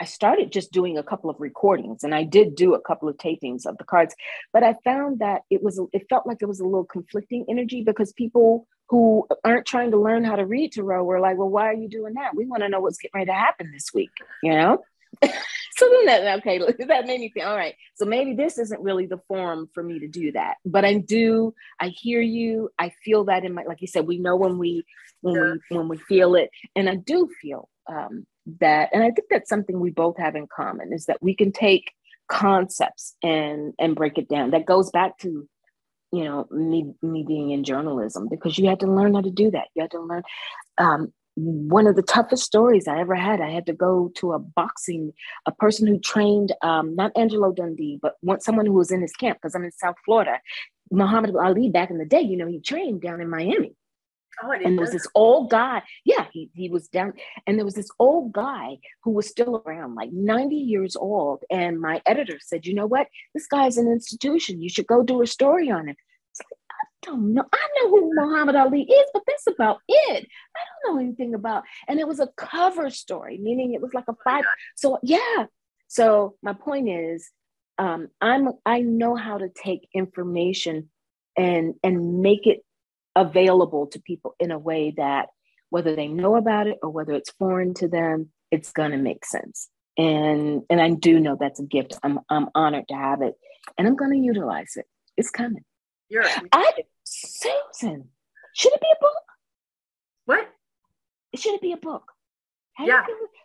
i started just doing a couple of recordings and i did do a couple of tapings of the cards but i found that it was it felt like it was a little conflicting energy because people who aren't trying to learn how to read tarot were like well why are you doing that? We want to know what's getting ready to happen this week you know so then that okay that made me feel all right so maybe this isn't really the forum for me to do that but i do i hear you i feel that in my like you said we know when we when yeah. we when we feel it and i do feel um, that and i think that's something we both have in common is that we can take concepts and and break it down that goes back to you know me me being in journalism because you had to learn how to do that you had to learn um, one of the toughest stories I ever had. I had to go to a boxing, a person who trained, um, not Angelo Dundee, but one, someone who was in his camp because I'm in South Florida. Muhammad Ali back in the day, you know, he trained down in Miami. Oh, and there was this old guy. Yeah, he, he was down. And there was this old guy who was still around, like 90 years old. And my editor said, you know what? This guy's an institution. You should go do a story on him don't know. I know who Muhammad Ali is, but that's about it. I don't know anything about. And it was a cover story, meaning it was like a five. So yeah. So my point is, um, I'm I know how to take information and and make it available to people in a way that whether they know about it or whether it's foreign to them, it's going to make sense. And and I do know that's a gift. I'm I'm honored to have it, and I'm going to utilize it. It's coming. You're I, Susan. Should it be a book? What? It should it be a book? How yeah.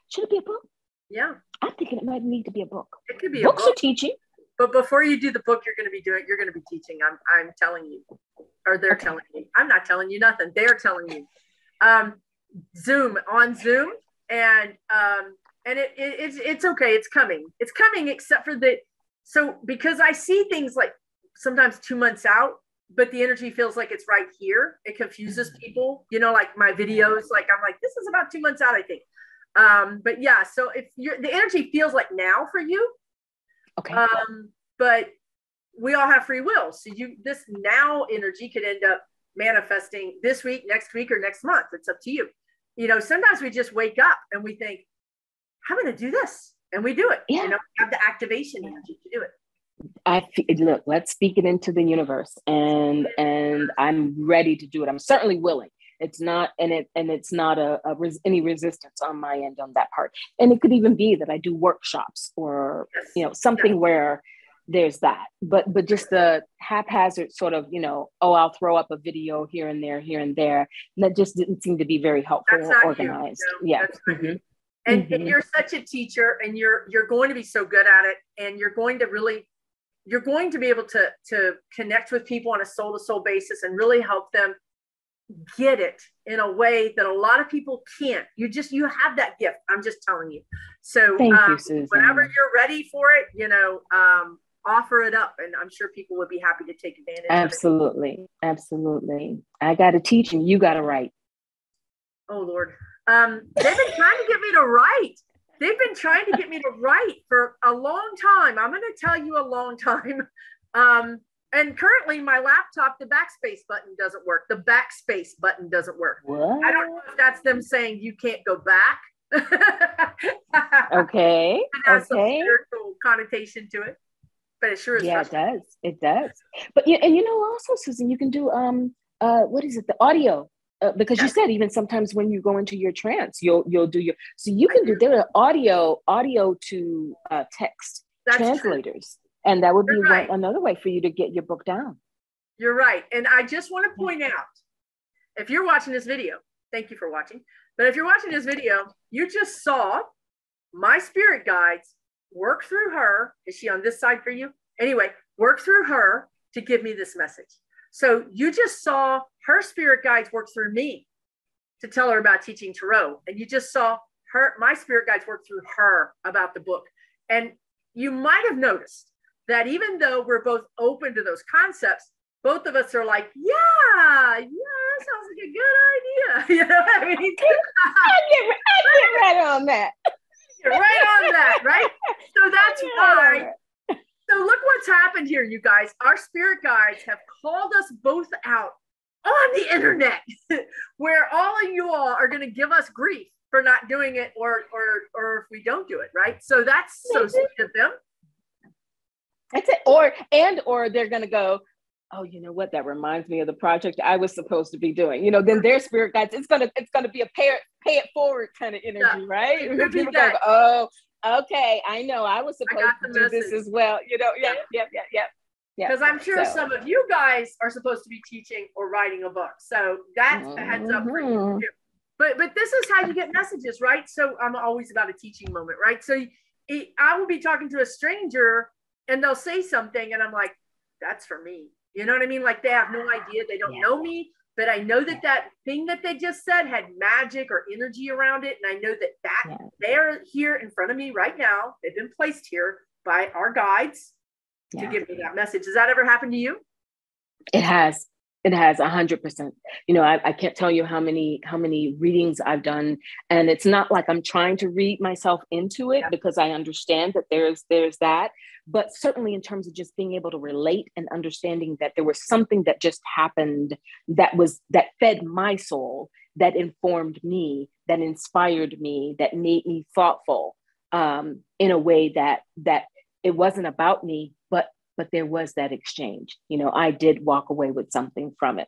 Should it be a book? Yeah. I'm thinking it might need to be a book. It could be Books a book. are teaching. But before you do the book, you're going to be doing, you're going to be teaching. I'm, I'm telling you, or they're okay. telling you. I'm not telling you nothing. They're telling you. Um, Zoom on Zoom, and um, and it, it it's it's okay. It's coming. It's coming, except for the so because I see things like sometimes two months out, but the energy feels like it's right here. It confuses mm-hmm. people. You know, like my videos, like I'm like this is about two months out, I think. Um, but yeah, so if you're the energy feels like now for you, Okay. Um, but we all have free will. So you this now energy could end up manifesting this week, next week, or next month. It's up to you. You know, sometimes we just wake up and we think, I'm gonna do this. And we do it. Yeah. You know, we have the activation energy to do it. I look, let's speak it into the universe and and I'm ready to do it. I'm certainly willing. It's not, and it and it's not a, a res, any resistance on my end on that part. And it could even be that I do workshops or you know something where there's that. But but just the haphazard sort of you know oh I'll throw up a video here and there here and there. And that just didn't seem to be very helpful or organized. No, yeah. Mm-hmm. And, mm-hmm. and you're such a teacher and you're you're going to be so good at it and you're going to really you're going to be able to to connect with people on a soul to soul basis and really help them get it in a way that a lot of people can't. You just you have that gift. I'm just telling you. So Thank um, you, Susan. whenever you're ready for it, you know, um, offer it up, and I'm sure people would be happy to take advantage. Of it. Absolutely, absolutely. I got to teach, and you got to write. Oh Lord, um, they've been trying to get me to write. They've been trying to get me to write for a long time. I'm going to tell you a long time. Um, and currently, my laptop, the backspace button doesn't work. The backspace button doesn't work. What? I don't know if that's them saying you can't go back. okay. It has okay. some spiritual connotation to it, but it sure is. Yeah, it does. It does. But yeah, and you know, also, Susan, you can do um, uh, what is it? The audio. Uh, because you said even sometimes when you go into your trance, you'll you'll do your so you can do there are audio audio to uh, text That's translators. True and that would be right. one, another way for you to get your book down. You're right. And I just want to point out if you're watching this video, thank you for watching. But if you're watching this video, you just saw my spirit guides work through her. Is she on this side for you? Anyway, work through her to give me this message. So you just saw her spirit guides work through me to tell her about teaching tarot. And you just saw her, my spirit guides work through her about the book. And you might have noticed that even though we're both open to those concepts, both of us are like, yeah, yeah, that sounds like a good idea. You know what I mean? I get, I get right on that. You're right on that, right? So that's why. So look what's happened here, you guys. Our spirit guides have called us both out on the internet, where all of you all are going to give us grief for not doing it, or or or if we don't do it, right? So that's so sweet of them. That's it. Or and or they're gonna go, oh, you know what? That reminds me of the project I was supposed to be doing. You know, then their spirit guides, it's gonna it's gonna be a pay it pay it forward kind of energy, yeah. right? People go, oh, okay, I know I was supposed I to do message. this as well. You know, yeah, yeah, yeah, yeah. Yeah. Because I'm sure so. some of you guys are supposed to be teaching or writing a book. So that's mm-hmm. a heads up for you mm-hmm. too. But but this is how you get messages, right? So I'm always about a teaching moment, right? So it, I will be talking to a stranger and they'll say something and i'm like that's for me you know what i mean like they have no idea they don't yeah. know me but i know that that thing that they just said had magic or energy around it. And i know that that yeah. they're here in front of me right now. They've been placed here by our guides yeah. to give me that message. Does that ever happen to you? It has it has a hundred percent. You know, I, I, can't tell you how many how many readings I've done, and it's not like I'm trying to read myself into it because I understand that there's there's that. But certainly, in terms of just being able to relate and understanding that there was something that just happened that was that fed my soul, that informed me, that inspired me, that made me thoughtful um, in a way that that it wasn't about me, but but there was that exchange. You know, I did walk away with something from it.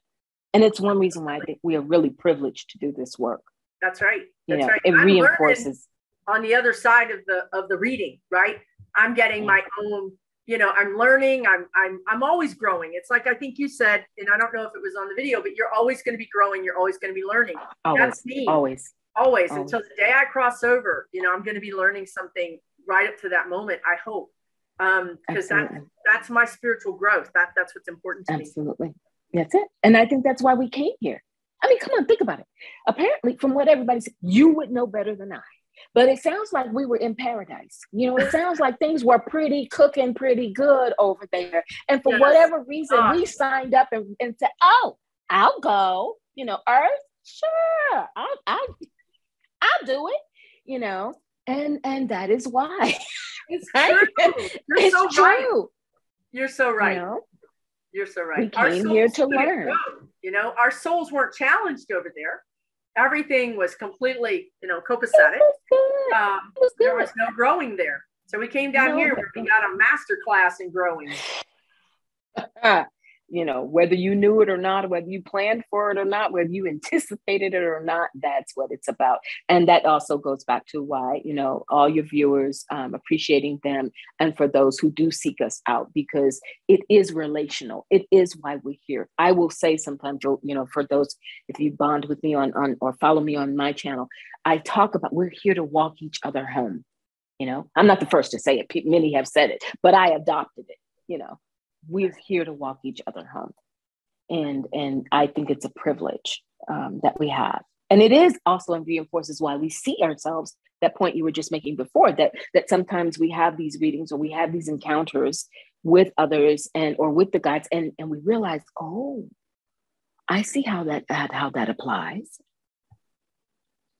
And it's one reason why I think we are really privileged to do this work. That's right. You That's know, right. it I'm reinforces. On the other side of the of the reading, right? I'm getting my own, you know, I'm learning, I'm I'm I'm always growing. It's like I think you said, and I don't know if it was on the video, but you're always going to be growing, you're always going to be learning. Always, That's me. always. Always Always. until the day I cross over, you know, I'm going to be learning something right up to that moment, I hope. Um, because that that's my spiritual growth. That that's what's important to me. Absolutely. That's it. And I think that's why we came here. I mean, come on, think about it. Apparently, from what everybody said, you would know better than I. But it sounds like we were in paradise. You know, it sounds like things were pretty cooking pretty good over there. And for Yes. whatever reason, Ah. we signed up and, and said, oh, I'll go. You know, Earth, sure. I'll, I'll, I'll do it. You know, and and that is why. It's Right? true. You're it's so true. right. You're so right. You know? You're so right. We Our came here to learn. grow, You know, our souls weren't challenged over there. Everything was completely, you know, copacetic. Was. Um, was there was no growing there. So we came down No, here where we got a master class in growing. you know, whether you knew it or not, whether you planned for it or not, whether you anticipated it or not, that's what it's about. And that also goes back to why, you know, all your viewers, um, appreciating them, and for those who do seek us out, because it is relational. It is why we're here. I will say sometimes, you know, for those, if you bond with me on, on or follow me on my channel, I talk about we're here to walk each other home. You know, I'm not the first to say it. Many have said it, but I adopted it. You know, we're here to walk each other home. And and i think it's a privilege um, that we have. And it is also and reinforces why we see ourselves that point you were just making before that that sometimes we have these readings or we have these encounters with others and or with the guides and and we realize oh i see how that, that how that applies.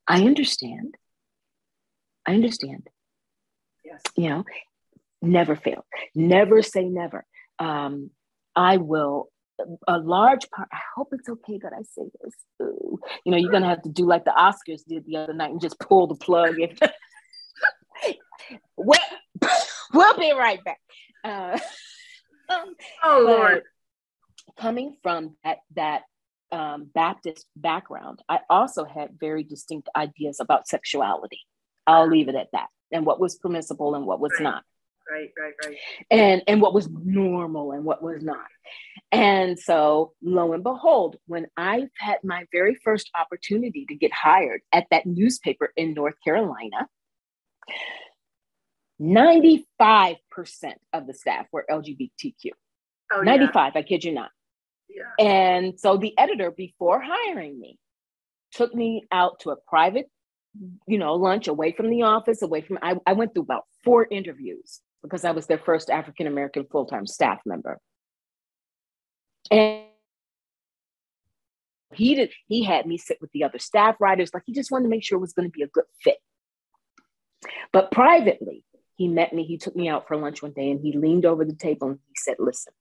I understand. I understand. Yes. you know never fail. Never say never um, I will a large part. I hope it's okay that I say this. Ooh. You know, you're gonna have to do like the Oscars did the other night and just pull the plug. If well, we'll be right back. Uh, Oh Lord. coming from that that um, Baptist background, I also had very distinct ideas about sexuality. I'll leave it at that, and what was permissible and what was not Right, right, right. and and what was normal and what was not and so lo and behold when i had my very first opportunity to get hired at that newspaper in north carolina 95% of the staff were lgbtq Oh, yeah. 95 i kid you not yeah. and so the editor before hiring me took me out to a private you know lunch away from the office away from i, I went through about four interviews because i was their first african american full-time staff member. And he did he had me sit with the other staff writers like he just wanted to make sure it was going to be a good fit. But privately he met me he took me out for lunch one day and he leaned over the table and he said listen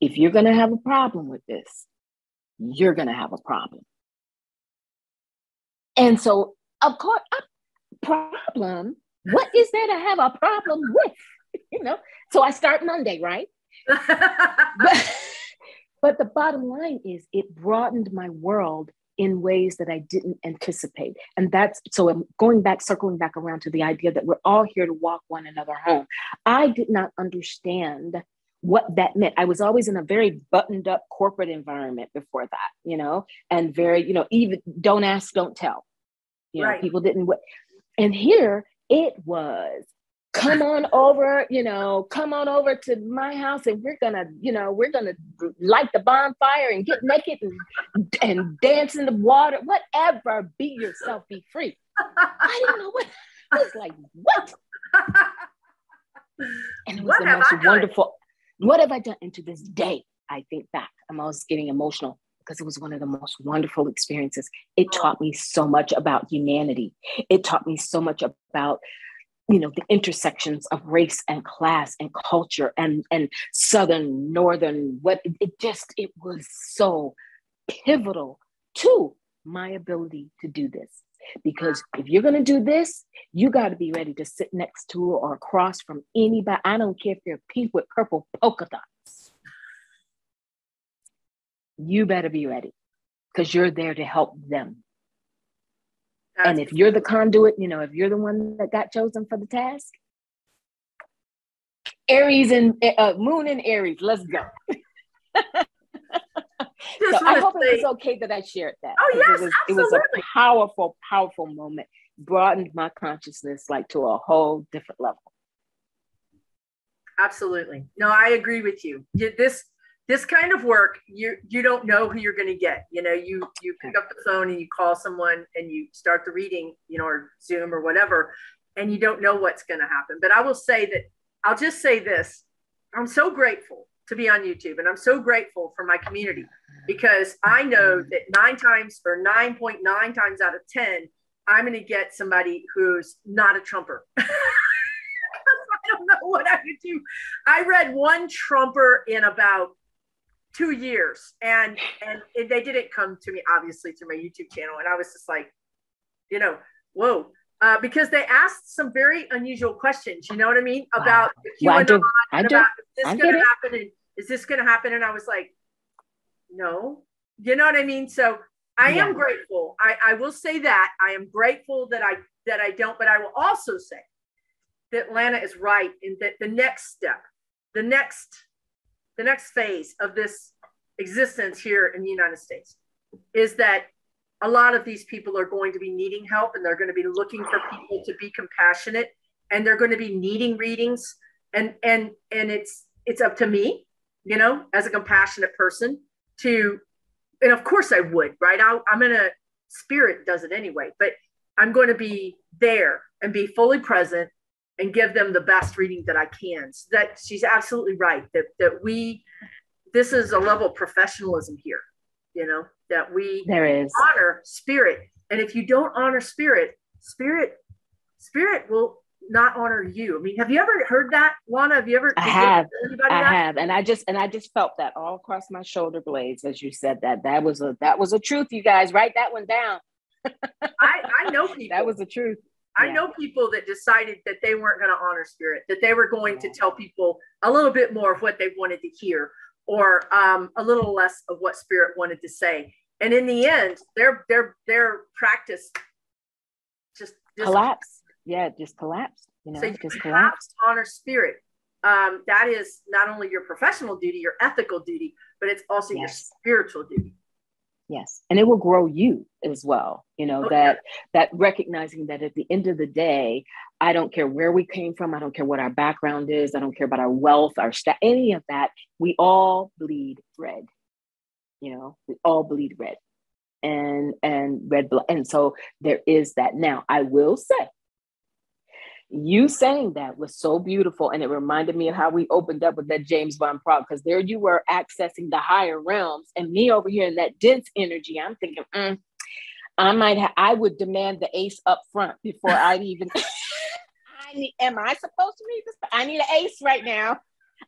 if you're going to have a problem with this you're going to have a problem. And so of course a problem what is there to have a problem with you know so i start monday right but, but the bottom line is it broadened my world in ways that I didn't anticipate. And that's so I'm going back, circling back around to the idea that we're all here to walk one another home. I did not understand what that meant. I was always in a very buttoned up corporate environment before that, you know, and very, you know, even don't ask, don't tell. You know, Right. people didn't. And here it was come on over, you know, come on over to my house and we're gonna, you know, we're gonna light the bonfire and get naked and, and dance in the water, whatever, be yourself, be free. I didn't know what I was like, what? And it was What the most wonderful. What have I done? And to this day, I think back. I'm always getting emotional because it was one of the most wonderful experiences. It taught me so much about humanity. It taught me so much about you know the intersections of race and class and culture and and southern northern what it, it just it was so pivotal to my ability to do this because if you're going to do this you got to be ready to sit next to or across from anybody i don't care if they're pink with purple polka dots you better be ready because you're there to help them. That's and if you're the conduit, you know, if you're the one that got chosen for the task, Aries and uh, Moon and Aries, let's go. so I hope say, it was okay that I shared that. Oh yes, it was, absolutely. it was a powerful, powerful moment. Broadened my consciousness like to a whole different level. Absolutely. No, I agree with you. This this kind of work, you you don't know who you're going to get. You know, you you pick up the phone and you call someone and you start the reading, you know, or Zoom or whatever, and you don't know what's going to happen. But I will say that I'll just say this: I'm so grateful to be on YouTube, and I'm so grateful for my community because I know that nine times or 9.9 times out of 10, I'm going to get somebody who's not a Trumper. I don't know what I would do. I read one Trumper in about two years and and they didn't come to me obviously through my youtube channel and i was just like you know whoa uh, because they asked some very unusual questions you know what i mean about wow. the QAnon well, I do. I do. about is this going to happen and is this going to happen and i was like no you know what i mean so i yeah. am grateful I, I will say that i am grateful that i that i don't but i will also say that lana is right in that the next step the next the next phase of this existence here in the United States is that a lot of these people are going to be needing help and they're going to be looking for people to be compassionate and they're going to be needing readings. And and and it's it's up to me you know as a compassionate person to and of course i would right? I, i'm in a spirit does it anyway but i'm going to be there and be fully present and give them the best reading that I can. So that she's absolutely right that that we this is a level of professionalism here, you know, that we there is honor spirit. And if you don't honor spirit, spirit spirit will not honor you. I mean, have you ever heard that, Lana? Have you ever? I have. I that? have, and I just and I just felt that all across my shoulder blades as you said that. That was a that was a truth. You guys write that one down. I I know people. That was the truth. I know people that decided that they weren't going to honor spirit, that they were going to tell people a little bit more of what they wanted to hear or um, a little less of what spirit wanted to say. And in the end, their their their practice just, just collapsed. Yeah, just collapsed. You know, so you just collapsed. honor spirit. Um, that is not only your professional duty, your ethical duty, but it's also yes. your spiritual duty yes. And it will grow you as well you know oh, okay. that that recognizing that at the end of the day i don't care where we came from i don't care what our background is i don't care about our wealth our stat any of that we all bleed red you know we all bleed red. And and red blood and so there is that. Now i will say you saying that was so beautiful and it reminded me of how we opened up with that James Van Praagh because there you were accessing the higher realms and me over here in that dense energy i'm thinking mm, i might ha- i would demand the ace up front before i'd even I need, am i supposed to read this? I need an ace right now.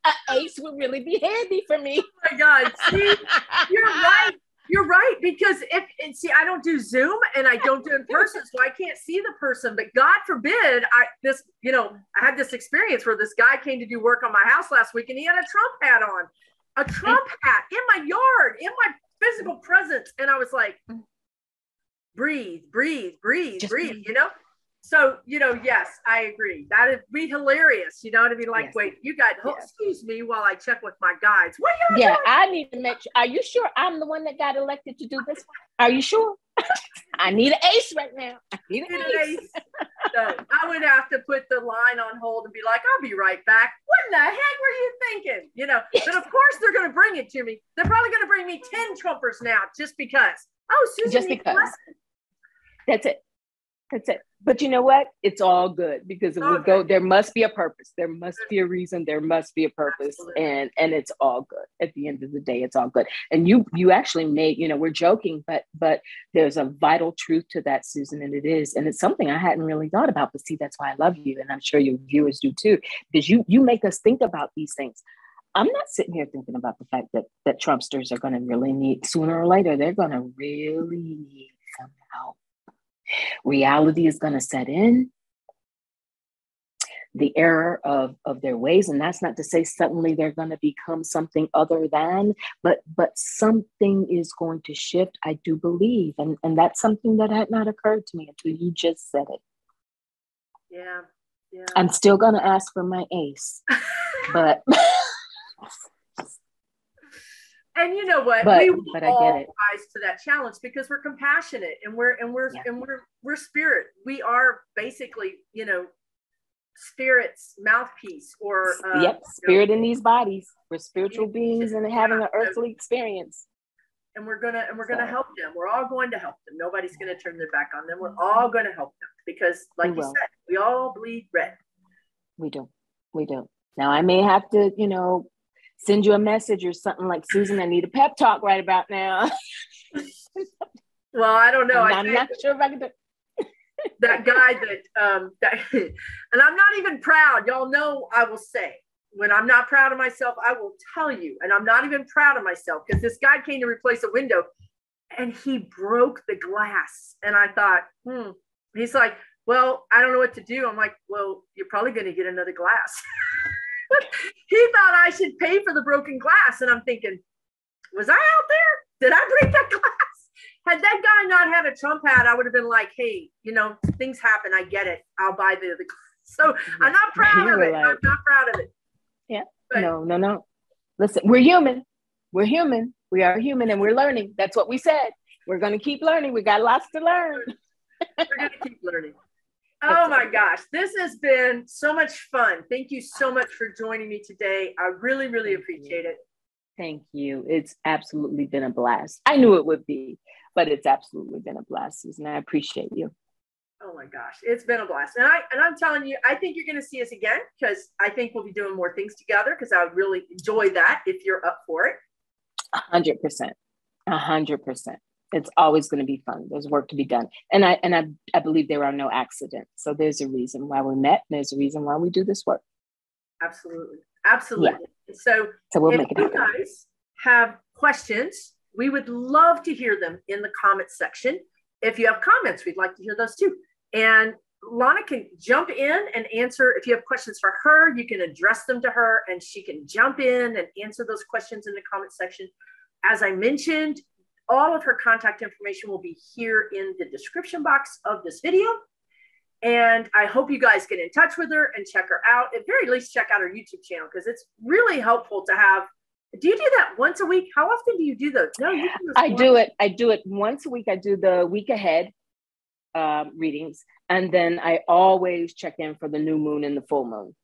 An ace would really be handy for me. Oh my god see you're right you're right because if and see, I don't do Zoom and I don't do in person, so I can't see the person. But God forbid, I this you know I had this experience where this guy came to do work on my house last week and he had a Trump hat on, a Trump hat in my yard, in my physical presence, and I was like, mm. breathe, breathe, breathe, Just breathe, you know so you know yes i agree. That'd be hilarious you know what i mean? Like yes. wait you got yes. excuse me while i check with my guides. What are you yeah doing? i need to make sure are you sure i'm the one that got elected to do this? Are you sure? I need an ace right now. I need an ace, ace. so i would have to put the line on hold and be like i'll be right back. What in the heck were you thinking? You know but of course they're going to bring it to me. They're probably going to bring me 10 trumpers now just because. Oh Susan just because. that's it that's it. But you know what? It's all good because if okay. we go, there must be a purpose. There must be a reason. There must be a purpose, Absolutely. and and it's all good. At the end of the day, it's all good. And you you actually made you know we're joking, but but there's a vital truth to that, Susan, and it is, and it's something I hadn't really thought about. But see, that's why I love you, and I'm sure your viewers do too, because you you make us think about these things. I'm not sitting here thinking about the fact that that Trumpsters are going to really need sooner or later. They're going to really need some help reality is going to set in. the error of of their ways and that's not to say suddenly they're going to become something other than but but something is going to shift i do believe and and that's something that had not occurred to me until you just said it yeah yeah i'm still going to ask for my ace but and you know what? But, we will but I all get it. rise to that challenge because we're compassionate and we're and we're Yeah. and we're we're spirit. We are basically you know spirit's mouthpiece or uh, yep you know, spirit in these bodies. We're spiritual beings and having an earthly experience. And we're gonna and we're gonna So- help them. We're all going to help them. Nobody's gonna turn their back on them. We're all going to help them because like We you will. said we all bleed red. We do we do now i may have to you know send you a message or something like susan i need a pep talk right about now. Well i don't know. I'm, not sure if i can do that guy that um that and i'm not even proud. Y'all know i will say when i'm not proud of myself i will tell you and i'm not even proud of myself because this guy came to replace a window and he broke the glass. And i thought hmm he's like well i don't know what to do. I'm like well you're probably going to get another glass he thought i should pay for the broken glass. And i'm thinking was i out there? Did i break that glass? Had that guy not had a Trump hat, I would have been like, hey, you know, things happen. I get it. I'll buy the, the so I'm not proud You of it. like- I'm not proud of it. But- no no no. Listen we're human. We're human. We are human and we're learning. That's what we said. We're going to keep learning. We got lots to learn. We're gonna keep learning. Oh my gosh, this has been so much fun. Thank you so much for joining me today. I really, really Thank appreciate you. it. Thank you. It's absolutely been a blast. I knew it would be, but it's absolutely been a blast, Susan. I appreciate you. Oh my gosh, it's been a blast. And I and I'm telling you, I think you're going to see us again because I think we'll be doing more things together because I would really enjoy that if you're up for it. 100%. 100%. It's always going to be fun. There's work to be done. And I and I, I believe there are no accidents. So there's a reason why we met and there's a reason why we do this work. Absolutely. Absolutely. Yeah. So So we'll if make it you happen. guys have questions, we would love to hear them in the comments section. If you have comments, we'd like to hear those too. And Lana can jump in and answer. If you have questions for her, you can address them to her and she can jump in and answer those questions in the comment section. As I mentioned, all of her contact information will be here in the description box of this video. And I hope you guys get in touch with her and check her out. At very least, check out her YouTube channel because it's really helpful to have. Do you do that once a week? How often do you do those? No, you do I once- do it. I do it once a week. I do the week ahead um, readings, and then I always check in for the new moon and the full moon.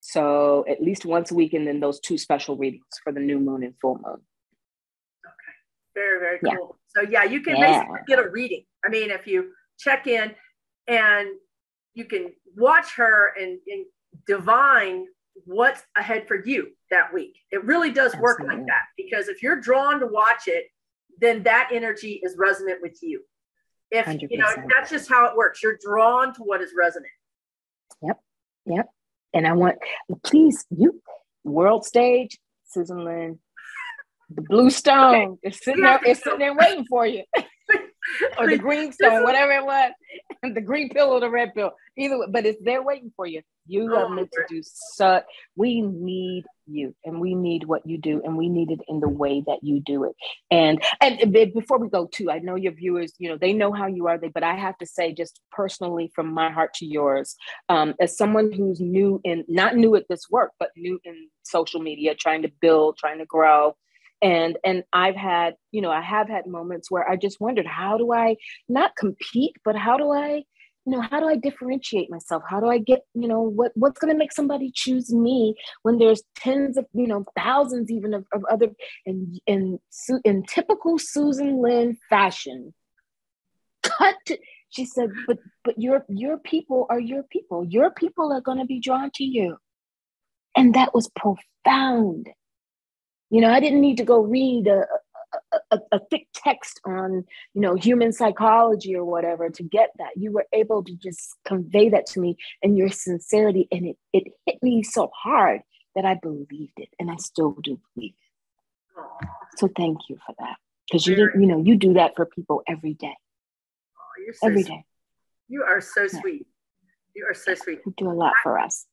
So at least once a week, and then those two special readings for the new moon and full moon. Very, very Yeah. cool. So yeah, you can Yeah. basically get a reading. I mean, if you check in and you can watch her and, and divine what's ahead for you that week. It really does work like that because if you're drawn to watch it, then that energy is resonant with you. If you know, that's just how it works. You're drawn to what is resonant. Yep. Yep. And I want, please, you, world stage, Susan Lynn, the blue stone is sitting there, it's sitting there waiting for you. or the green stone, whatever it was, the green pill or the red pill. Either way, but it's there waiting for you. You Oh, are meant to do such. We need you, and we need what you do, and we need it in the way that you do it. And and before we go too, I know your viewers, you know, they know how you are. They, but I have to say, just personally, from my heart to yours, um, as someone who's new in not new at this work, but new in social media, trying to build, trying to grow and and i've had you know i have had moments where i just wondered how do i not compete but how do i you know how do i differentiate myself? How do i get you know what what's going to make somebody choose me when there's tens of you know thousands even of, of other and in Su- in typical susan lynn fashion? Cut to, she said but but your your people are your people. Your people are going to be drawn to you. And that was profound you know, I didn't need to go read a, a, a, a thick text on, you know, human psychology or whatever to get that. You were able to just convey that to me and your sincerity. And it, it hit me so hard that I believed it. And I still do believe it. So thank you for that. Because you didn't, you know, you do that for people every day, oh, you're so every sweet. day. You are so Yeah. sweet. You are so sweet. You do a lot for us.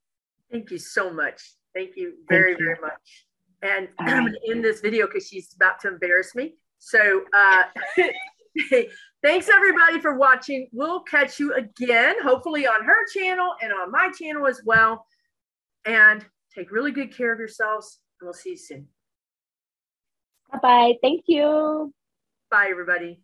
Thank you so much. Thank you very, Thank you. very much. And right. I'm going to end this video because she's about to embarrass me. So uh, thanks everybody for watching. We'll catch you again, hopefully on her channel and on my channel as well. And take really good care of yourselves. And we'll see you soon. Bye bye. Thank you. Bye, everybody.